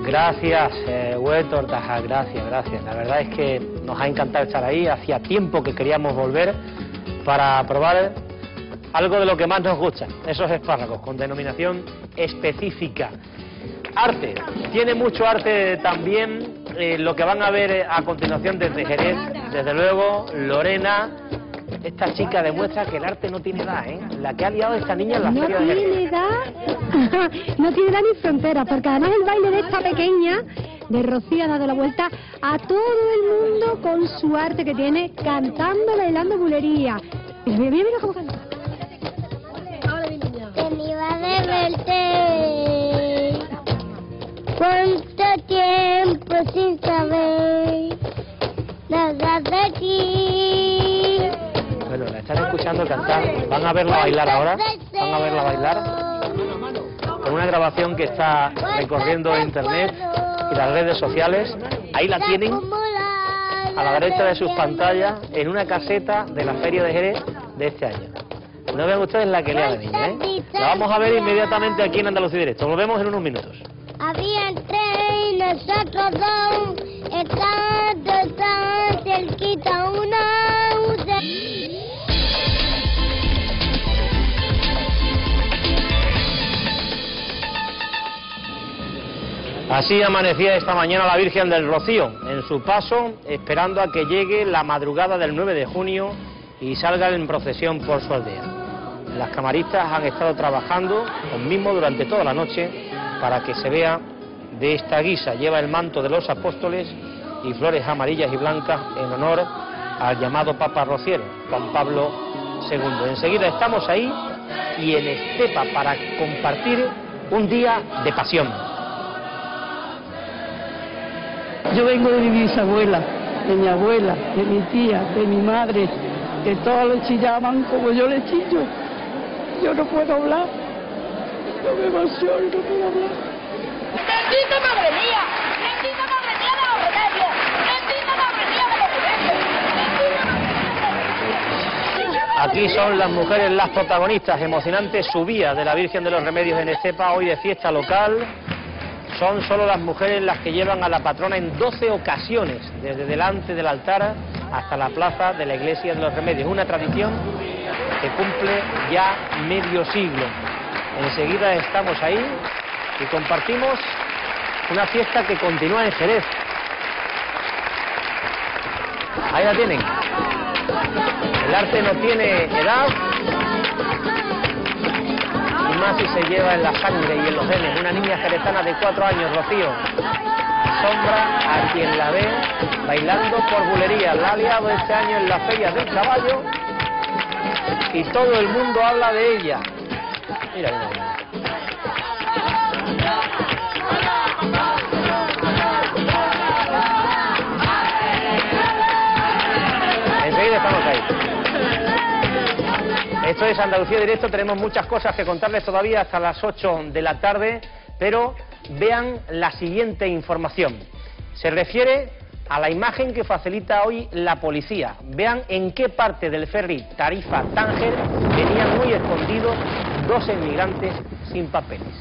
Gracias, eh, Hueto gracias, gracias. La verdad es que nos ha encantado estar ahí. Hacía tiempo que queríamos volver para probar algo de lo que más nos gusta, esos espárragos con denominación específica. Arte, tiene mucho arte también eh, lo que van a ver eh, a continuación desde Jerez, desde luego Lorena. Esta chica demuestra que el arte no tiene edad, ¿eh? La que ha liado esta niña en la No feria de Jerez. tiene edad, no tiene edad ni frontera, porque además el baile de esta pequeña, de Rocío, ha dado la vuelta a todo el mundo con su arte que tiene, cantando, bailando bulería. Mira, mira, mira cómo canta. Que me iba de verte. Cuánto tiempo sin saber nada de ti. Bueno, la están escuchando cantar. Van a verla bailar ahora. Van a verla bailar. Con una grabación que está recorriendo internet. y las redes sociales. Ahí la tienen a la derecha de sus pantallas en una caseta de la Feria de Jerez de este año. No vean ustedes la que lea la niña, ¿eh? La vamos a ver inmediatamente aquí en Andalucía Directo. Volvemos en unos minutos. Había tres y nosotros dos, estando tan cerquita una Así amanecía esta mañana la Virgen del Rocío, en su paso, esperando a que llegue la madrugada del 9 de junio y salga en procesión por su aldea. Las camaristas han estado trabajando con mismo durante toda la noche para que se vea de esta guisa. Lleva el manto de los apóstoles y flores amarillas y blancas en honor al llamado Papa Rociero, Juan Pablo II. Enseguida estamos ahí y en Estepa para compartir un día de pasión. Yo vengo de mi bisabuela, de mi abuela, de mi tía, de mi madre, que todos le chillaban como yo le chillo. Yo no puedo hablar. No me emociono, no puedo hablar. ¡Bendita madre mía! ¡Bendita madre mía de los remedios! ¡Bendita madre mía de los remedios! Aquí son las mujeres las protagonistas, emocionante subida de la Virgen de los Remedios en Estepa, hoy de fiesta local. Son solo las mujeres las que llevan a la patrona en 12 ocasiones, desde delante del altar hasta la plaza de la Iglesia de los Remedios. Una tradición que cumple ya medio siglo. Enseguida estamos ahí y compartimos una fiesta que continúa en Jerez. Ahí la tienen. El arte no tiene edad, y más si se lleva en la sangre y en los genes. Una niña jerezana de cuatro años, Rocío, asombra a quien la ve bailando por bulería. La ha liado este año en las ferias del caballo y todo el mundo habla de ella. Mira. Enseguida estamos ahí. Esto es Andalucía Directo, tenemos muchas cosas que contarles todavía hasta las 8 de la tarde, pero vean la siguiente información. Se refiere a la imagen que facilita hoy la policía. Vean en qué parte del ferry Tarifa-Tánger venían muy escondidos dos inmigrantes sin papeles.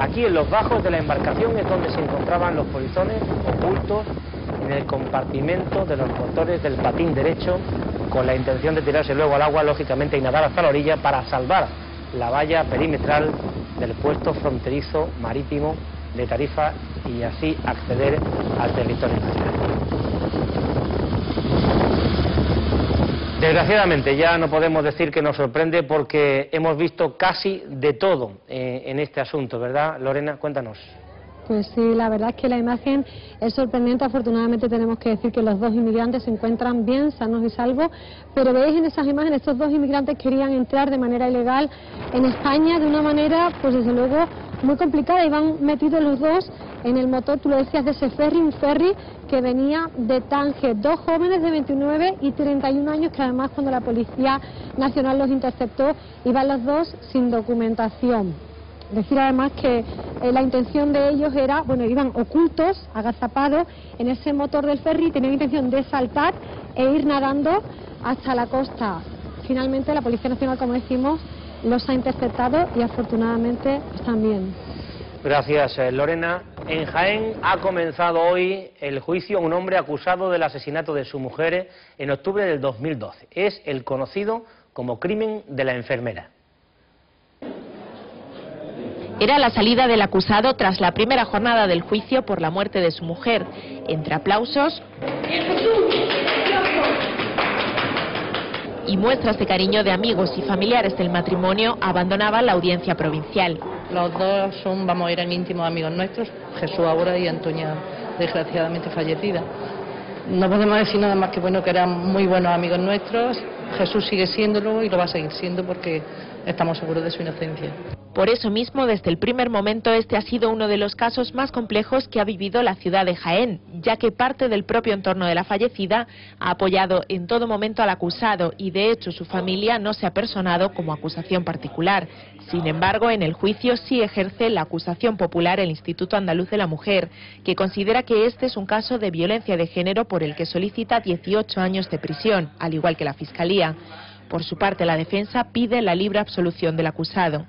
Aquí en los bajos de la embarcación es donde se encontraban los polizones ocultos en el compartimento de los motores del patín derecho con la intención de tirarse luego al agua, lógicamente, y nadar hasta la orilla para salvar la valla perimetral del puesto fronterizo marítimo de Tarifa y así acceder al territorio nacional. Desgraciadamente ya no podemos decir que nos sorprende porque hemos visto casi de todo eh, en este asunto, ¿verdad? Lorena, cuéntanos. Pues sí, la verdad es que la imagen es sorprendente. Afortunadamente tenemos que decir que los dos inmigrantes se encuentran bien, sanos y salvos. Pero veis en esas imágenes, estos dos inmigrantes querían entrar de manera ilegal en España de una manera, pues desde luego, muy complicada. Iban metidos los dos en el motor, tú lo decías, de ese ferry, un ferry que venía de Tánger. Dos jóvenes de 29 y 31 años que además cuando la Policía Nacional los interceptó, iban los dos sin documentación. Decir además que eh, la intención de ellos era, bueno, iban ocultos, agazapados en ese motor del ferry, tenían intención de saltar e ir nadando hasta la costa. Finalmente la Policía Nacional, como decimos, los ha interceptado y afortunadamente están bien. Gracias, eh, Lorena. En Jaén ha comenzado hoy el juicio a un hombre acusado del asesinato de su mujer en octubre del 2012. Es el conocido como crimen de la enfermera. Era la salida del acusado tras la primera jornada del juicio por la muerte de su mujer. Entre aplausos y muestras de cariño de amigos y familiares del matrimonio, abandonaba la audiencia provincial. Los dos son, vamos, eran íntimos amigos nuestros, Jesús ahora y Antonia, desgraciadamente fallecida. No podemos decir nada más que bueno que eran muy buenos amigos nuestros. Jesús sigue siéndolo y lo va a seguir siendo porque estamos seguros de su inocencia. Por eso mismo, desde el primer momento, este ha sido uno de los casos más complejos que ha vivido la ciudad de Jaén, ya que parte del propio entorno de la fallecida ha apoyado en todo momento al acusado y, de hecho, su familia no se ha personado como acusación particular. Sin embargo, en el juicio sí ejerce la acusación popular el Instituto Andaluz de la Mujer, que considera que este es un caso de violencia de género por el que solicita 18 años de prisión, al igual que la Fiscalía. Por su parte, la defensa pide la libre absolución del acusado.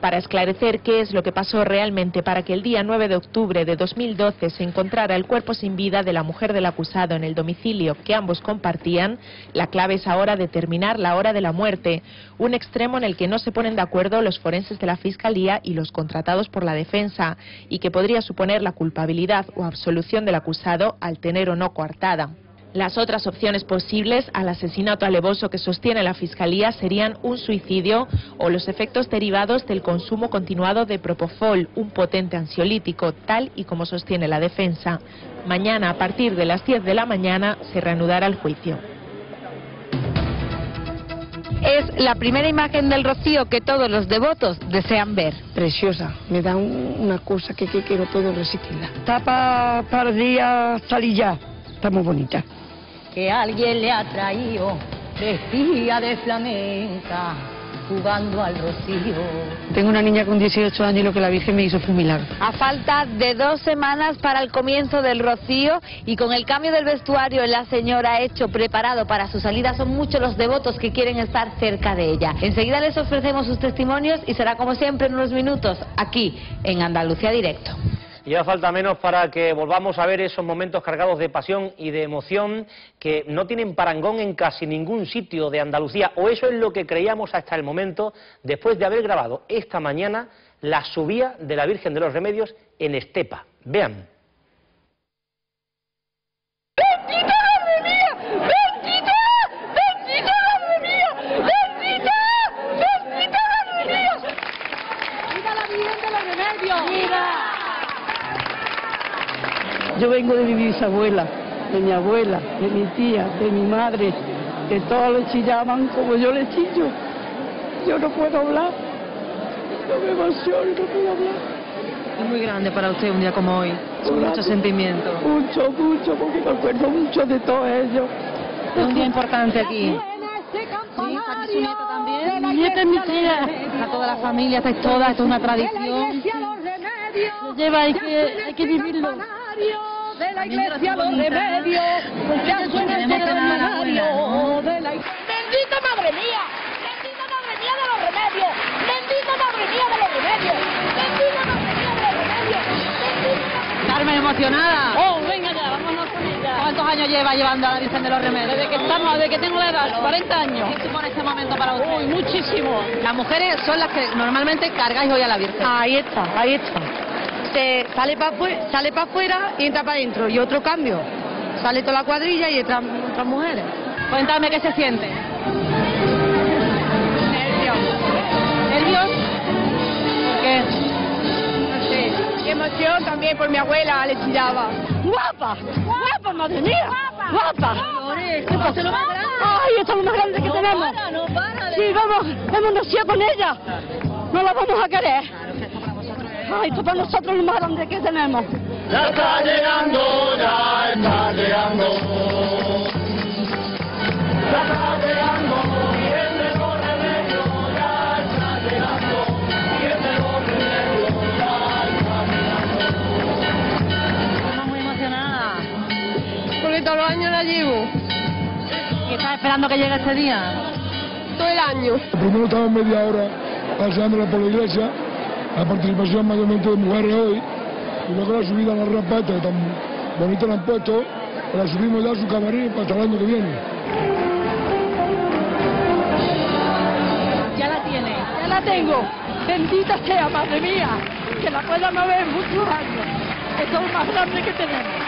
Para esclarecer qué es lo que pasó realmente para que el día 9 de octubre de 2012 se encontrara el cuerpo sin vida de la mujer del acusado en el domicilio que ambos compartían, la clave es ahora determinar la hora de la muerte, un extremo en el que no se ponen de acuerdo los forenses de la Fiscalía y los contratados por la defensa, y que podría suponer la culpabilidad o absolución del acusado al tener o no coartada. Las otras opciones posibles al asesinato alevoso que sostiene la Fiscalía serían un suicidio o los efectos derivados del consumo continuado de Propofol, un potente ansiolítico, tal y como sostiene la defensa. Mañana, a partir de las 10 de la mañana, se reanudará el juicio. Es la primera imagen del rocío que todos los devotos desean ver. Preciosa, me da un- una cosa que, que, que no puedo resistirla. Está pa- para el día salir ya, está muy bonita. Que alguien le ha traído vestida de flamenca jugando al rocío. Tengo una niña con 18 años y lo que la Virgen me hizo fue un milagro. A falta de dos semanas para el comienzo del rocío y con el cambio del vestuario la señora hecho preparado para su salida, son muchos los devotos que quieren estar cerca de ella. Enseguida les ofrecemos sus testimonios y será como siempre en unos minutos aquí en Andalucía Directo. Y ya falta menos para que volvamos a ver esos momentos cargados de pasión y de emoción que no tienen parangón en casi ningún sitio de Andalucía, o eso es lo que creíamos hasta el momento, después de haber grabado esta mañana la subida de la Virgen de los Remedios en Estepa. Vean. ¡Bendita madre mía! ¡Bendita! ¡Bendita madre mía! ¡Bendita! ¡Bendita madre mía! ¡Viva la Virgen de los Remedios! ¡Viva! Yo vengo de mi bisabuela, de mi abuela, de mi tía, de mi madre, que todos le chillaban como yo le chillo. Yo no puedo hablar. Yo me emociono, no puedo hablar. Es muy grande para usted un día como hoy, con mucho sentimiento. Mucho, mucho, porque me acuerdo mucho de todo ello. Es un día importante aquí. su nieta también. Mi nieta es mi tía. A toda la familia, estáis todas, esto es una tradición. Lo lleva, hay que, hay que vivirlo. De la iglesia los remedios, ya suena el seminario de la iglesia. ¡Bendita madre mía! ¡Bendita madre mía de los remedios! ¡Bendita madre mía de los remedios! ¡Bendita madre mía de los remedios! Carmen, emocionada. ¡Oh, venga ya, vámonos con ella! ¿Cuántos años lleva llevando a la Virgen de los Remedios? Desde que estamos, desde que tengo la edad, 40 años. ¿Qué supone este momento para usted? Uy, muchísimo. Las mujeres son las que normalmente cargáis hoy a la Virgen. Ahí está, ahí está. Se sale para sale para afuera y entra para adentro. Y otro cambio. Sale toda la cuadrilla y entran otras mujeres. Cuéntame qué se siente. Nervios. ¿Nervios? ¿Por qué? No sé. Qué emoción también por mi abuela, le chillaba. ¡Guapa! ¡Guapa, madre mía! ¡Guapa! ¿Qué pasa? ¡Ay, esto es lo más grande que tenemos! no para Sí, vamos, hemos nacido con ella. No la vamos a querer. Ay, esto para nosotros es lo más grande que tenemos. Ya está llegando, ya está llegando. Ya está llegando, viene los remedios, ya está llegando. Viene los remedios, ya está llegando. Estamos muy emocionada. Porque todos los años la llevo. ¿Y estás esperando que llegue este día? Todo el año. Primero estamos media hora paseándola por la iglesia, la participación mayormente de mujeres hoy, y luego la subida a la rampeta, que tan bonita la han puesto, la subimos ya a su camarín para el año que viene. Ya la tiene. Ya la tengo. Bendita sea, madre mía. Que la pueda mover muchos años. Esto es lo más grande que tenemos.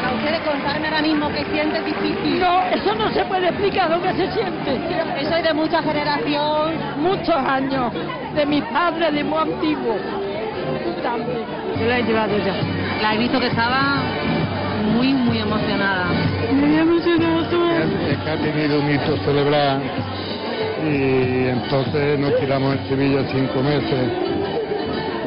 Para ustedes contarme ahora mismo qué siente difícil. No, eso no se puede explicar lo que se siente. Eso es de mucha generación. Muchos años. De mis padres, de muy antiguo. También. Yo la he llevado ya. La he visto que estaba muy, muy emocionada. Muy emocionado. Es que ha tenido un hito celebrar y entonces nos tiramos en Sevilla cinco meses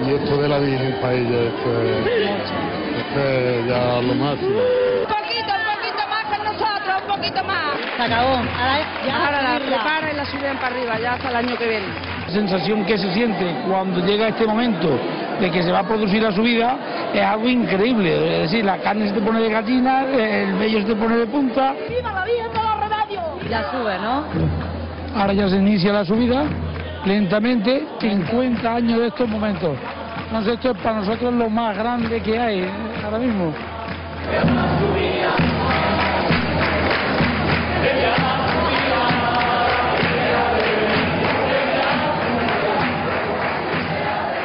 y esto de la Virgen para ella es, esto es ya lo máximo. Un poquito, un poquito más con nosotros, un poquito más. Se acabó. Ahora, ya Ahora la preparan y la suben para arriba, ya hasta el año que viene. La sensación que se siente cuando llega este momento de que se va a producir la subida es algo increíble. Es decir, la carne se te pone de gallina, el vello se te pone de punta. ¡Viva la Virgen de los Remedios! Ya sube, ¿no? Ahora ya se inicia la subida lentamente, 50 años de estos momentos. Entonces esto es para nosotros lo más grande que hay ahora mismo.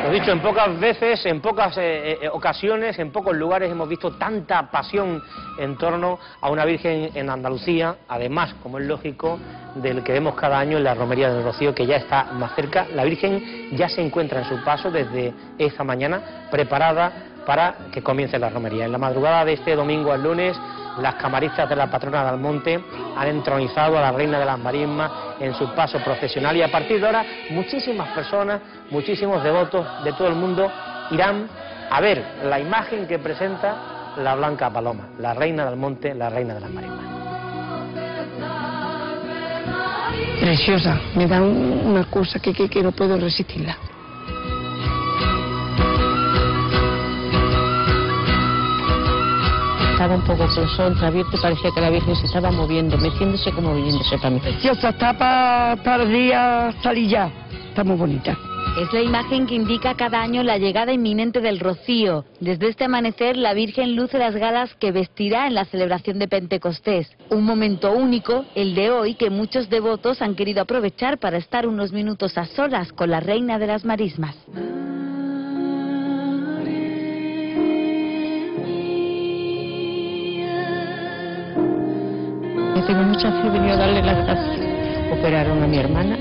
Lo dicho, en pocas veces, en pocas eh, eh, ocasiones, en pocos lugares hemos visto tanta pasión en torno a una Virgen en Andalucía, además, como es lógico, del que vemos cada año en la Romería del Rocío, que ya está más cerca. La Virgen ya se encuentra en su paso desde esta mañana, preparada para que comience la romería. En la madrugada de este domingo al lunes, las camaristas de la patrona de Almonte han entronizado a la reina de las marismas en su paso procesional y a partir de ahora muchísimas personas, muchísimos devotos de todo el mundo irán a ver la imagen que presenta la Blanca Paloma, la reina del monte, la reina de las marismas. Preciosa, me da un- una cosa que, que, que no puedo resistirla. Estaba un poco con entreabiertos, parecía que la Virgen se estaba moviendo, metiéndose como moviéndose para mí. Preciosa, está pa- para el día salir ya. Está muy bonita. Es la imagen que indica cada año la llegada inminente del rocío. Desde este amanecer, la Virgen luce las galas que vestirá en la celebración de Pentecostés. Un momento único, el de hoy, que muchos devotos han querido aprovechar para estar unos minutos a solas con la Reina de las Marismas. Tengo mucha fe, he venido a darle las gracias. Operaron a mi hermana.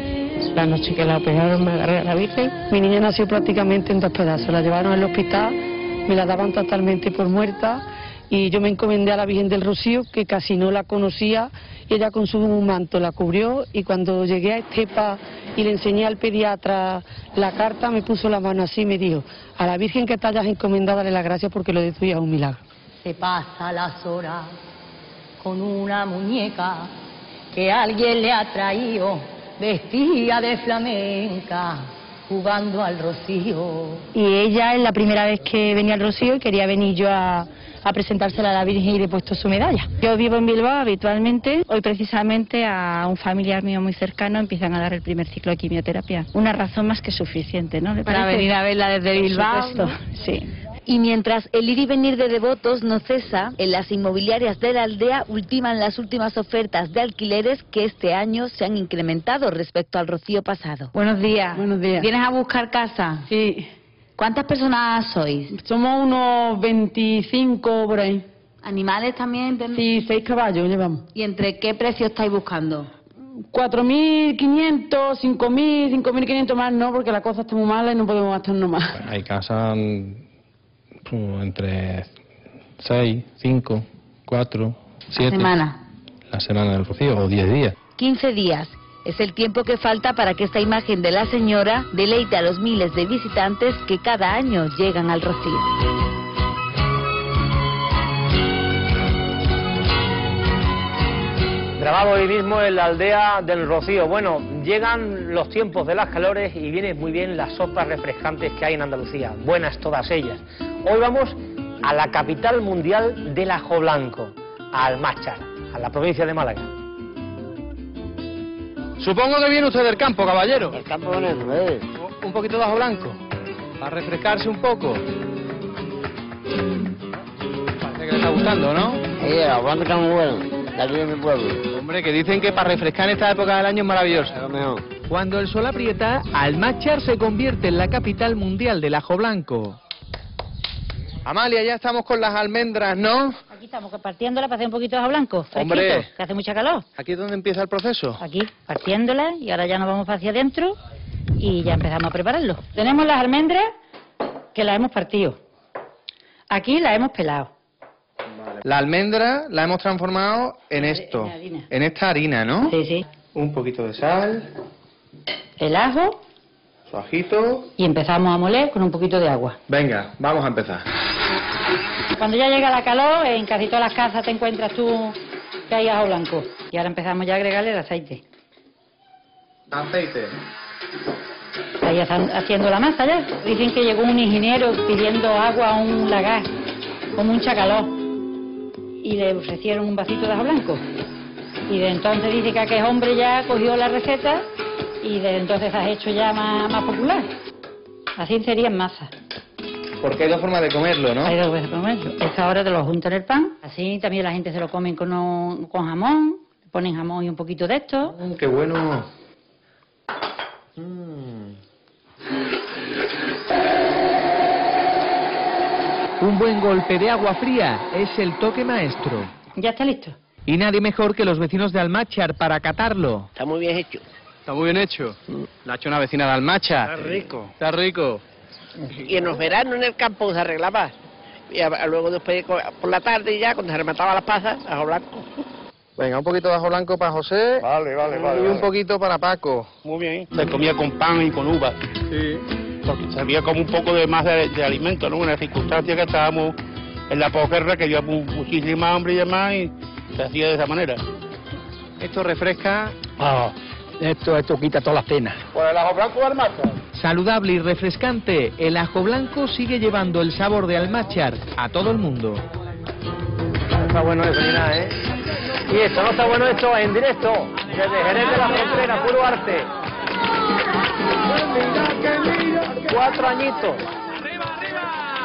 La noche que la operaron me agarré a la Virgen. Mi niña nació prácticamente en dos pedazos. La llevaron al hospital, me la daban totalmente por muerta y yo me encomendé a la Virgen del Rocío, que casi no la conocía, y ella con su manto la cubrió y cuando llegué a Estepa y le enseñé al pediatra la carta, me puso la mano así y me dijo, a la Virgen que te hayas encomendado, dale las gracias porque lo de tuya es un milagro. Se pasa las horas con una muñeca que alguien le ha traído vestida de flamenca jugando al rocío. y ella es la primera vez que venía al Rocío y quería venir yo a, a presentársela a la Virgen y le he puesto su medalla. Yo vivo en Bilbao habitualmente, hoy precisamente a un familiar mío muy cercano empiezan a dar el primer ciclo de quimioterapia. Una razón más que suficiente, ¿no? ¿Le Para venir a verla desde Por Bilbao, supuesto, ¿no? sí. Y mientras el ir y venir de devotos no cesa, en las inmobiliarias de la aldea ultiman las últimas ofertas de alquileres que este año se han incrementado respecto al rocío pasado. Buenos días. Buenos días. ¿Vienes a buscar casa? Sí. ¿Cuántas personas sois? Somos unos 25 por ahí. ¿Animales también? Sí, seis caballos llevamos. ¿Y entre qué precio estáis buscando? 4.500, 5.000, 5.500 más no, porque la cosa está muy mala y no podemos gastarnos más. Hay casas entre 6, 5, 4, 7. semana. La semana del Rocío, o 10 días. 15 días. Es el tiempo que falta para que esta imagen de la señora deleite a los miles de visitantes que cada año llegan al rocío. Grabado hoy mismo en la aldea del Rocío. Bueno, llegan los tiempos de las calores y vienen muy bien las sopas refrescantes que hay en Andalucía. Buenas todas ellas. Hoy vamos a la capital mundial del ajo blanco, a Almáchar, a la provincia de Málaga. Supongo que viene usted del campo, caballero. El campo eso, ¿eh? Un poquito de ajo blanco. Para refrescarse un poco. Parece que le está gustando, ¿no? Sí, el aguante está muy bueno, de aquí de mi pueblo. Hombre, que dicen que para refrescar en esta época del año es maravilloso. Cuando el sol aprieta, Almáchar se convierte en la capital mundial del ajo blanco. Amalia, ya estamos con las almendras, ¿no? Aquí estamos partiéndola para hacer un poquito de ajo blanco, fresquito, Hombre. que hace mucha calor. ¿Aquí es donde empieza el proceso? Aquí, partiéndola y ahora ya nos vamos hacia adentro y ya empezamos a prepararlo. Tenemos las almendras que las hemos partido. Aquí las hemos pelado. La almendra la hemos transformado en esto, harina. en esta harina, ¿no? Sí, sí. Un poquito de sal. el ajo Su ajito. y empezamos a moler con un poquito de agua. Venga, vamos a empezar. Cuando ya llega la calor, en casi todas las casas te encuentras tú que hay ajo blanco. Y ahora empezamos ya a agregarle el aceite. Aceite. Ahí están haciendo la masa ya. Dicen que llegó un ingeniero pidiendo agua a un lagar con mucha calor. Y le ofrecieron un vasito de ajo blanco. Y de entonces dice que aquel hombre ya cogió la receta y desde entonces has hecho ya más, más popular. Así serían masas. Porque hay dos formas de comerlo, ¿no? Hay dos veces comerlo. Esta ahora te lo juntan en el pan. Así también la gente se lo comen con, un- con jamón. Ponen jamón y un poquito de esto. Mm, qué bueno. Un buen golpe de agua fría es el toque maestro. Ya está listo. Y nadie mejor que los vecinos de Almachar para catarlo. Está muy bien hecho. Está muy bien hecho. La ha hecho una vecina de Almachar. Está rico. Está rico. Y en los veranos en el campo se arreglaba. Y a- luego después por la tarde ya, cuando se remataba las pasas, ajo blanco. Venga, un poquito de ajo blanco para José. Vale, vale, vale, Y un vale. poquito para Paco. Muy bien. Se comía con pan y con uva. Sí. Porque sabía como un poco de más de, de alimento, ¿no? En las circunstancias que estábamos en la posguerra, que había mu- muchísima hambre y demás, y se hacía de esa manera. Esto refresca. Ah, esto, esto quita todas las penas. Pues el ajo blanco de almaza. Saludable y refrescante, el ajo blanco sigue llevando el sabor de Almachar a todo el mundo. Está bueno eso, ni nada, ¿eh? Y esto no está bueno esto en directo, desde Jerez de la Frontera, puro arte. Cuatro añitos.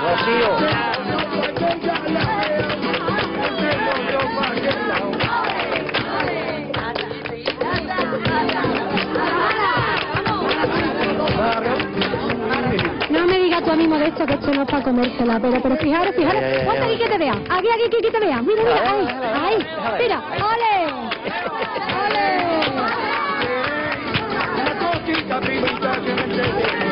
Rocío. No me digas tú a mí modesto que esto no es para comérsela, pero, pero fijaros, fijaros, ponte aquí que te vea, aquí, aquí, aquí que te vea, mira, mira, ahí, ahí, mira, ole, ole.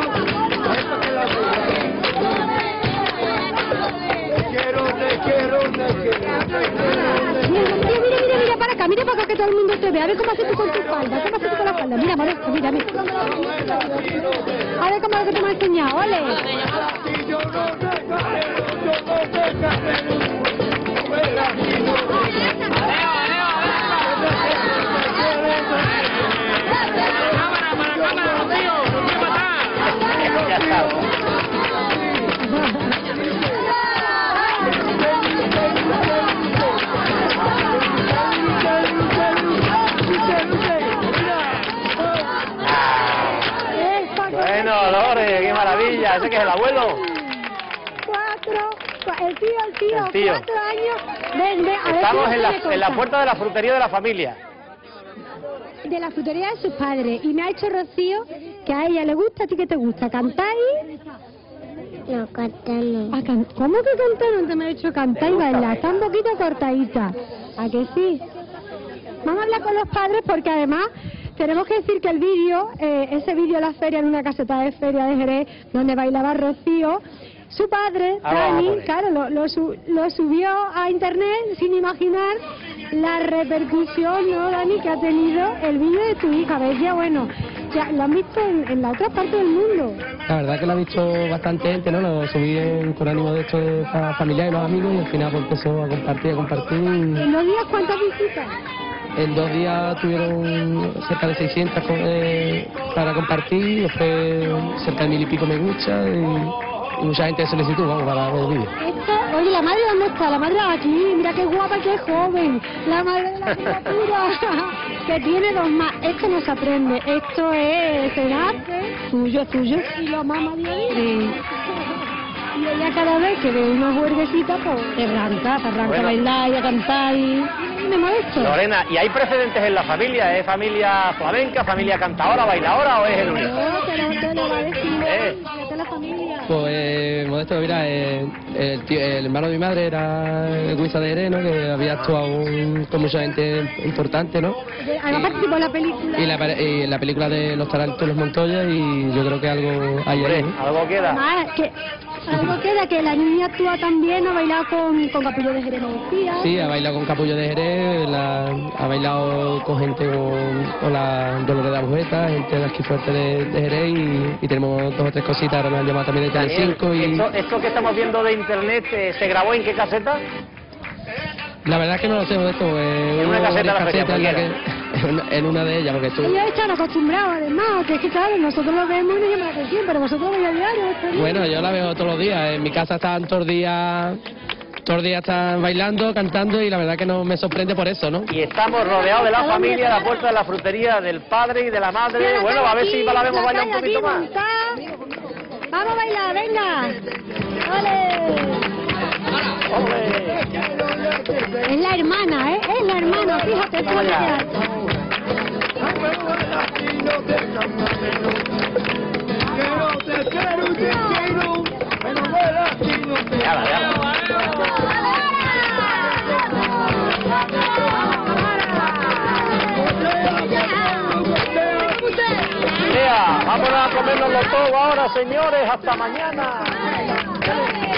ve. A ver cómo haces tú con tu falda, cómo haces tú con la falda. Mira, Modesto, mira, mira. A ver cómo es lo que te me ha enseñado, ole. Está. Bueno, maravilla. ¿Ese que es el abuelo? Cuatro, cua- el tío, el tío, El tío. cuatro años. Ven, ven, a ver Estamos en la, en la puerta de la frutería de la familia. de la frutería de sus padres y me ha hecho Rocío que a ella le gusta, a ti que te gusta, cantar y... No, cantando. Ah, can- ¿Cómo que cantar? No te me ha dicho cantar y bailar, está un poquito cortadita. ¿A que sí? Vamos a hablar con los padres porque además tenemos que decir que el vídeo, eh, ese vídeo de la feria en una caseta de feria de Jerez donde bailaba Rocío, su padre, Ahora vamos a Dani, claro, lo, lo su- lo subió a internet sin imaginar la repercusión, ¿no, Dani, que ha tenido el vídeo de tu hija. ¿Ves? Ya, bueno, ya lo han visto en, en la otra parte del mundo. La verdad que lo ha visto bastante gente, ¿no? Lo subí en- con ánimo de esto de fa- familiar y los amigos y al final pues, empezó a compartir, a compartir. En dos días, ¿cuántas visitas? En dos días tuvieron cerca de 600 co- eh, para compartir, después cerca de mil y pico me gusta y, y mucha gente solicitud, vamos, para ver el vídeo. Esto, oye, ¿la madre dónde está? La madre aquí, mira qué guapa, qué joven. La madre de la criatura, que tiene dos más. Esto no se aprende, esto es, se nace, tuyo, tuyo. Y lo mama de ahí. Y ella cada vez que ve una huerguecita, pues se arranca, se arranca Bueno. a bailar y a cantar y, y me molesto. Lorena, ¿y hay precedentes en la familia? ¿Es familia flamenca, familia cantadora, bailadora o es el único? No, te lo, te lo va a decir, Eh. la familia. Pues de esto, mira, eh, el, tío- el hermano de mi madre era el Guisa de Ere, ¿no? Que había actuado con mucha gente importante, ¿no? Además participó en la película. Y la, y la película de Los Tarantos los Montoya y yo creo que algo hay ahí. ¿no? Algo queda. Ah, que algo queda que la niña actúa también, ha bailado con, con Capullo de Jerez, decía. Sí, ha bailado con Capullo de Jerez, la- ha bailado con gente con, con la Dolores de Agujeta, gente de aquí fuerte de, de Jerez y, y tenemos dos o tres cositas, ahora me han llamado también de Telecinco y esto, esto que estamos viendo de internet, eh, ¿se grabó en qué caseta? la verdad es que no lo sé de esto. eh, En una caseta la fecha, casetas en, la que- en una- de ellas, porque tú... Ellos están acostumbrados además, que es que claro, nosotros lo vemos y nos llama la atención, pero vosotros lo veis a diario. Bueno, yo la veo todos los días. En mi casa están todos los días, todos los días están bailando, cantando y la verdad que no me sorprende por eso, ¿no? Y estamos rodeados de la familia a la puerta de la frutería del padre y de la madre. Bueno, a ver si la vemos bailar un poquito más. Vamos a bailar, venga. ¡Ole! Es la hermana, ¿eh? Es la hermana, fíjate. es lo Vea, vámonos a comérnoslo todo ahora, señores. Hasta mañana.